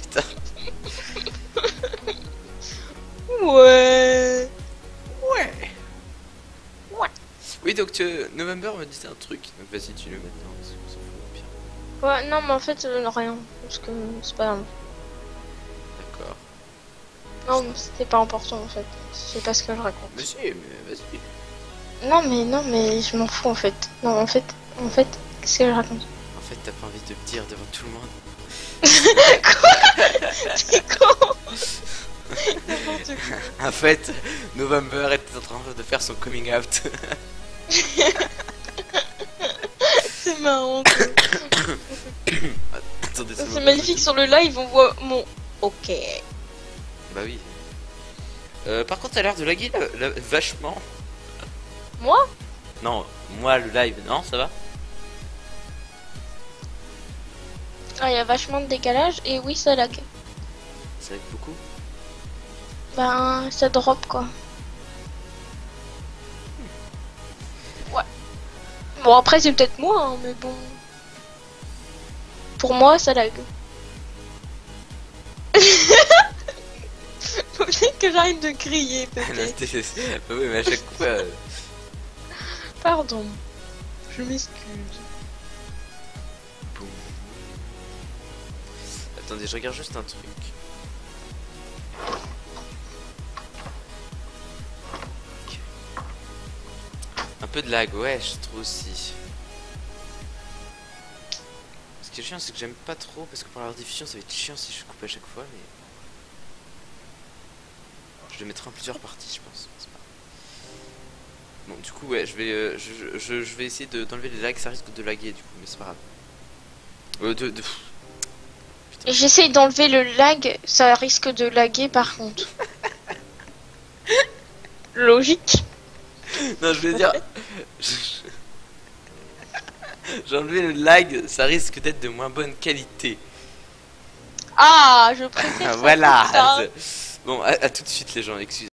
Speaker 1: Putain,
Speaker 3: Ouais.
Speaker 1: ouais
Speaker 2: Ouais.
Speaker 1: Oui, donc tu- November me disait un truc, donc vas-y, tu le maintenant, parce qu'on s'en fout au pire.
Speaker 2: Ouais, non, mais en fait, euh, rien. Parce que c'est pas grave.
Speaker 1: D'accord.
Speaker 2: Non, mais c'était pas important en fait. C'est pas ce que je raconte.
Speaker 1: Mais si, mais vas-y.
Speaker 2: Non, mais non, mais je m'en fous en fait. Non, en fait, en fait, qu'est-ce que je raconte?
Speaker 1: En fait, t'as pas envie de me dire devant tout le monde.
Speaker 2: C'est con
Speaker 3: quoi.
Speaker 1: En fait, November était en train de faire son coming out.
Speaker 3: C'est marrant. quoi.
Speaker 1: Attendez,
Speaker 3: C'est magnifique sur le live, on voit mon. Ok.
Speaker 1: Bah oui. Euh, par contre, t'as l'air de laguer là- là, vachement.
Speaker 2: Moi?
Speaker 1: Non, moi le live, non, ça va?
Speaker 2: Ah, il y a vachement de décalage et oui, ça lag.
Speaker 1: Ça lag beaucoup
Speaker 2: Ben, ça drop quoi. Ouais. Bon, après, c'est peut-être moi, hein, mais bon. Pour moi, ça lag.
Speaker 3: Faut bien que j'arrête de crier, <laughs> peut-être.
Speaker 1: oui, mais à chaque fois. euh,
Speaker 3: Pardon. Je m'excuse.
Speaker 1: Attendez, je regarde juste un truc. Un peu de lag, ouais, je trouve aussi. Ce qui est chiant, c'est que j'aime pas trop parce que pour la rediffusion, ça va être chiant si je coupe à chaque fois, mais. Je le mettrai en plusieurs parties, je pense. Bon, du coup, ouais, je vais, euh, je, vais essayer de- d'enlever les lags, ça risque de laguer du coup, mais c'est pas grave. Euh, de, de-
Speaker 2: J'essaye d'enlever le lag, ça risque de laguer par contre. <laughs> Logique.
Speaker 1: Non, je veux dire. <laughs> J'ai enlevé le lag, ça risque d'être de moins bonne qualité.
Speaker 2: Ah, je préfère <laughs>
Speaker 1: voilà.
Speaker 2: ça.
Speaker 1: Bon, à, à tout de suite les gens, excusez.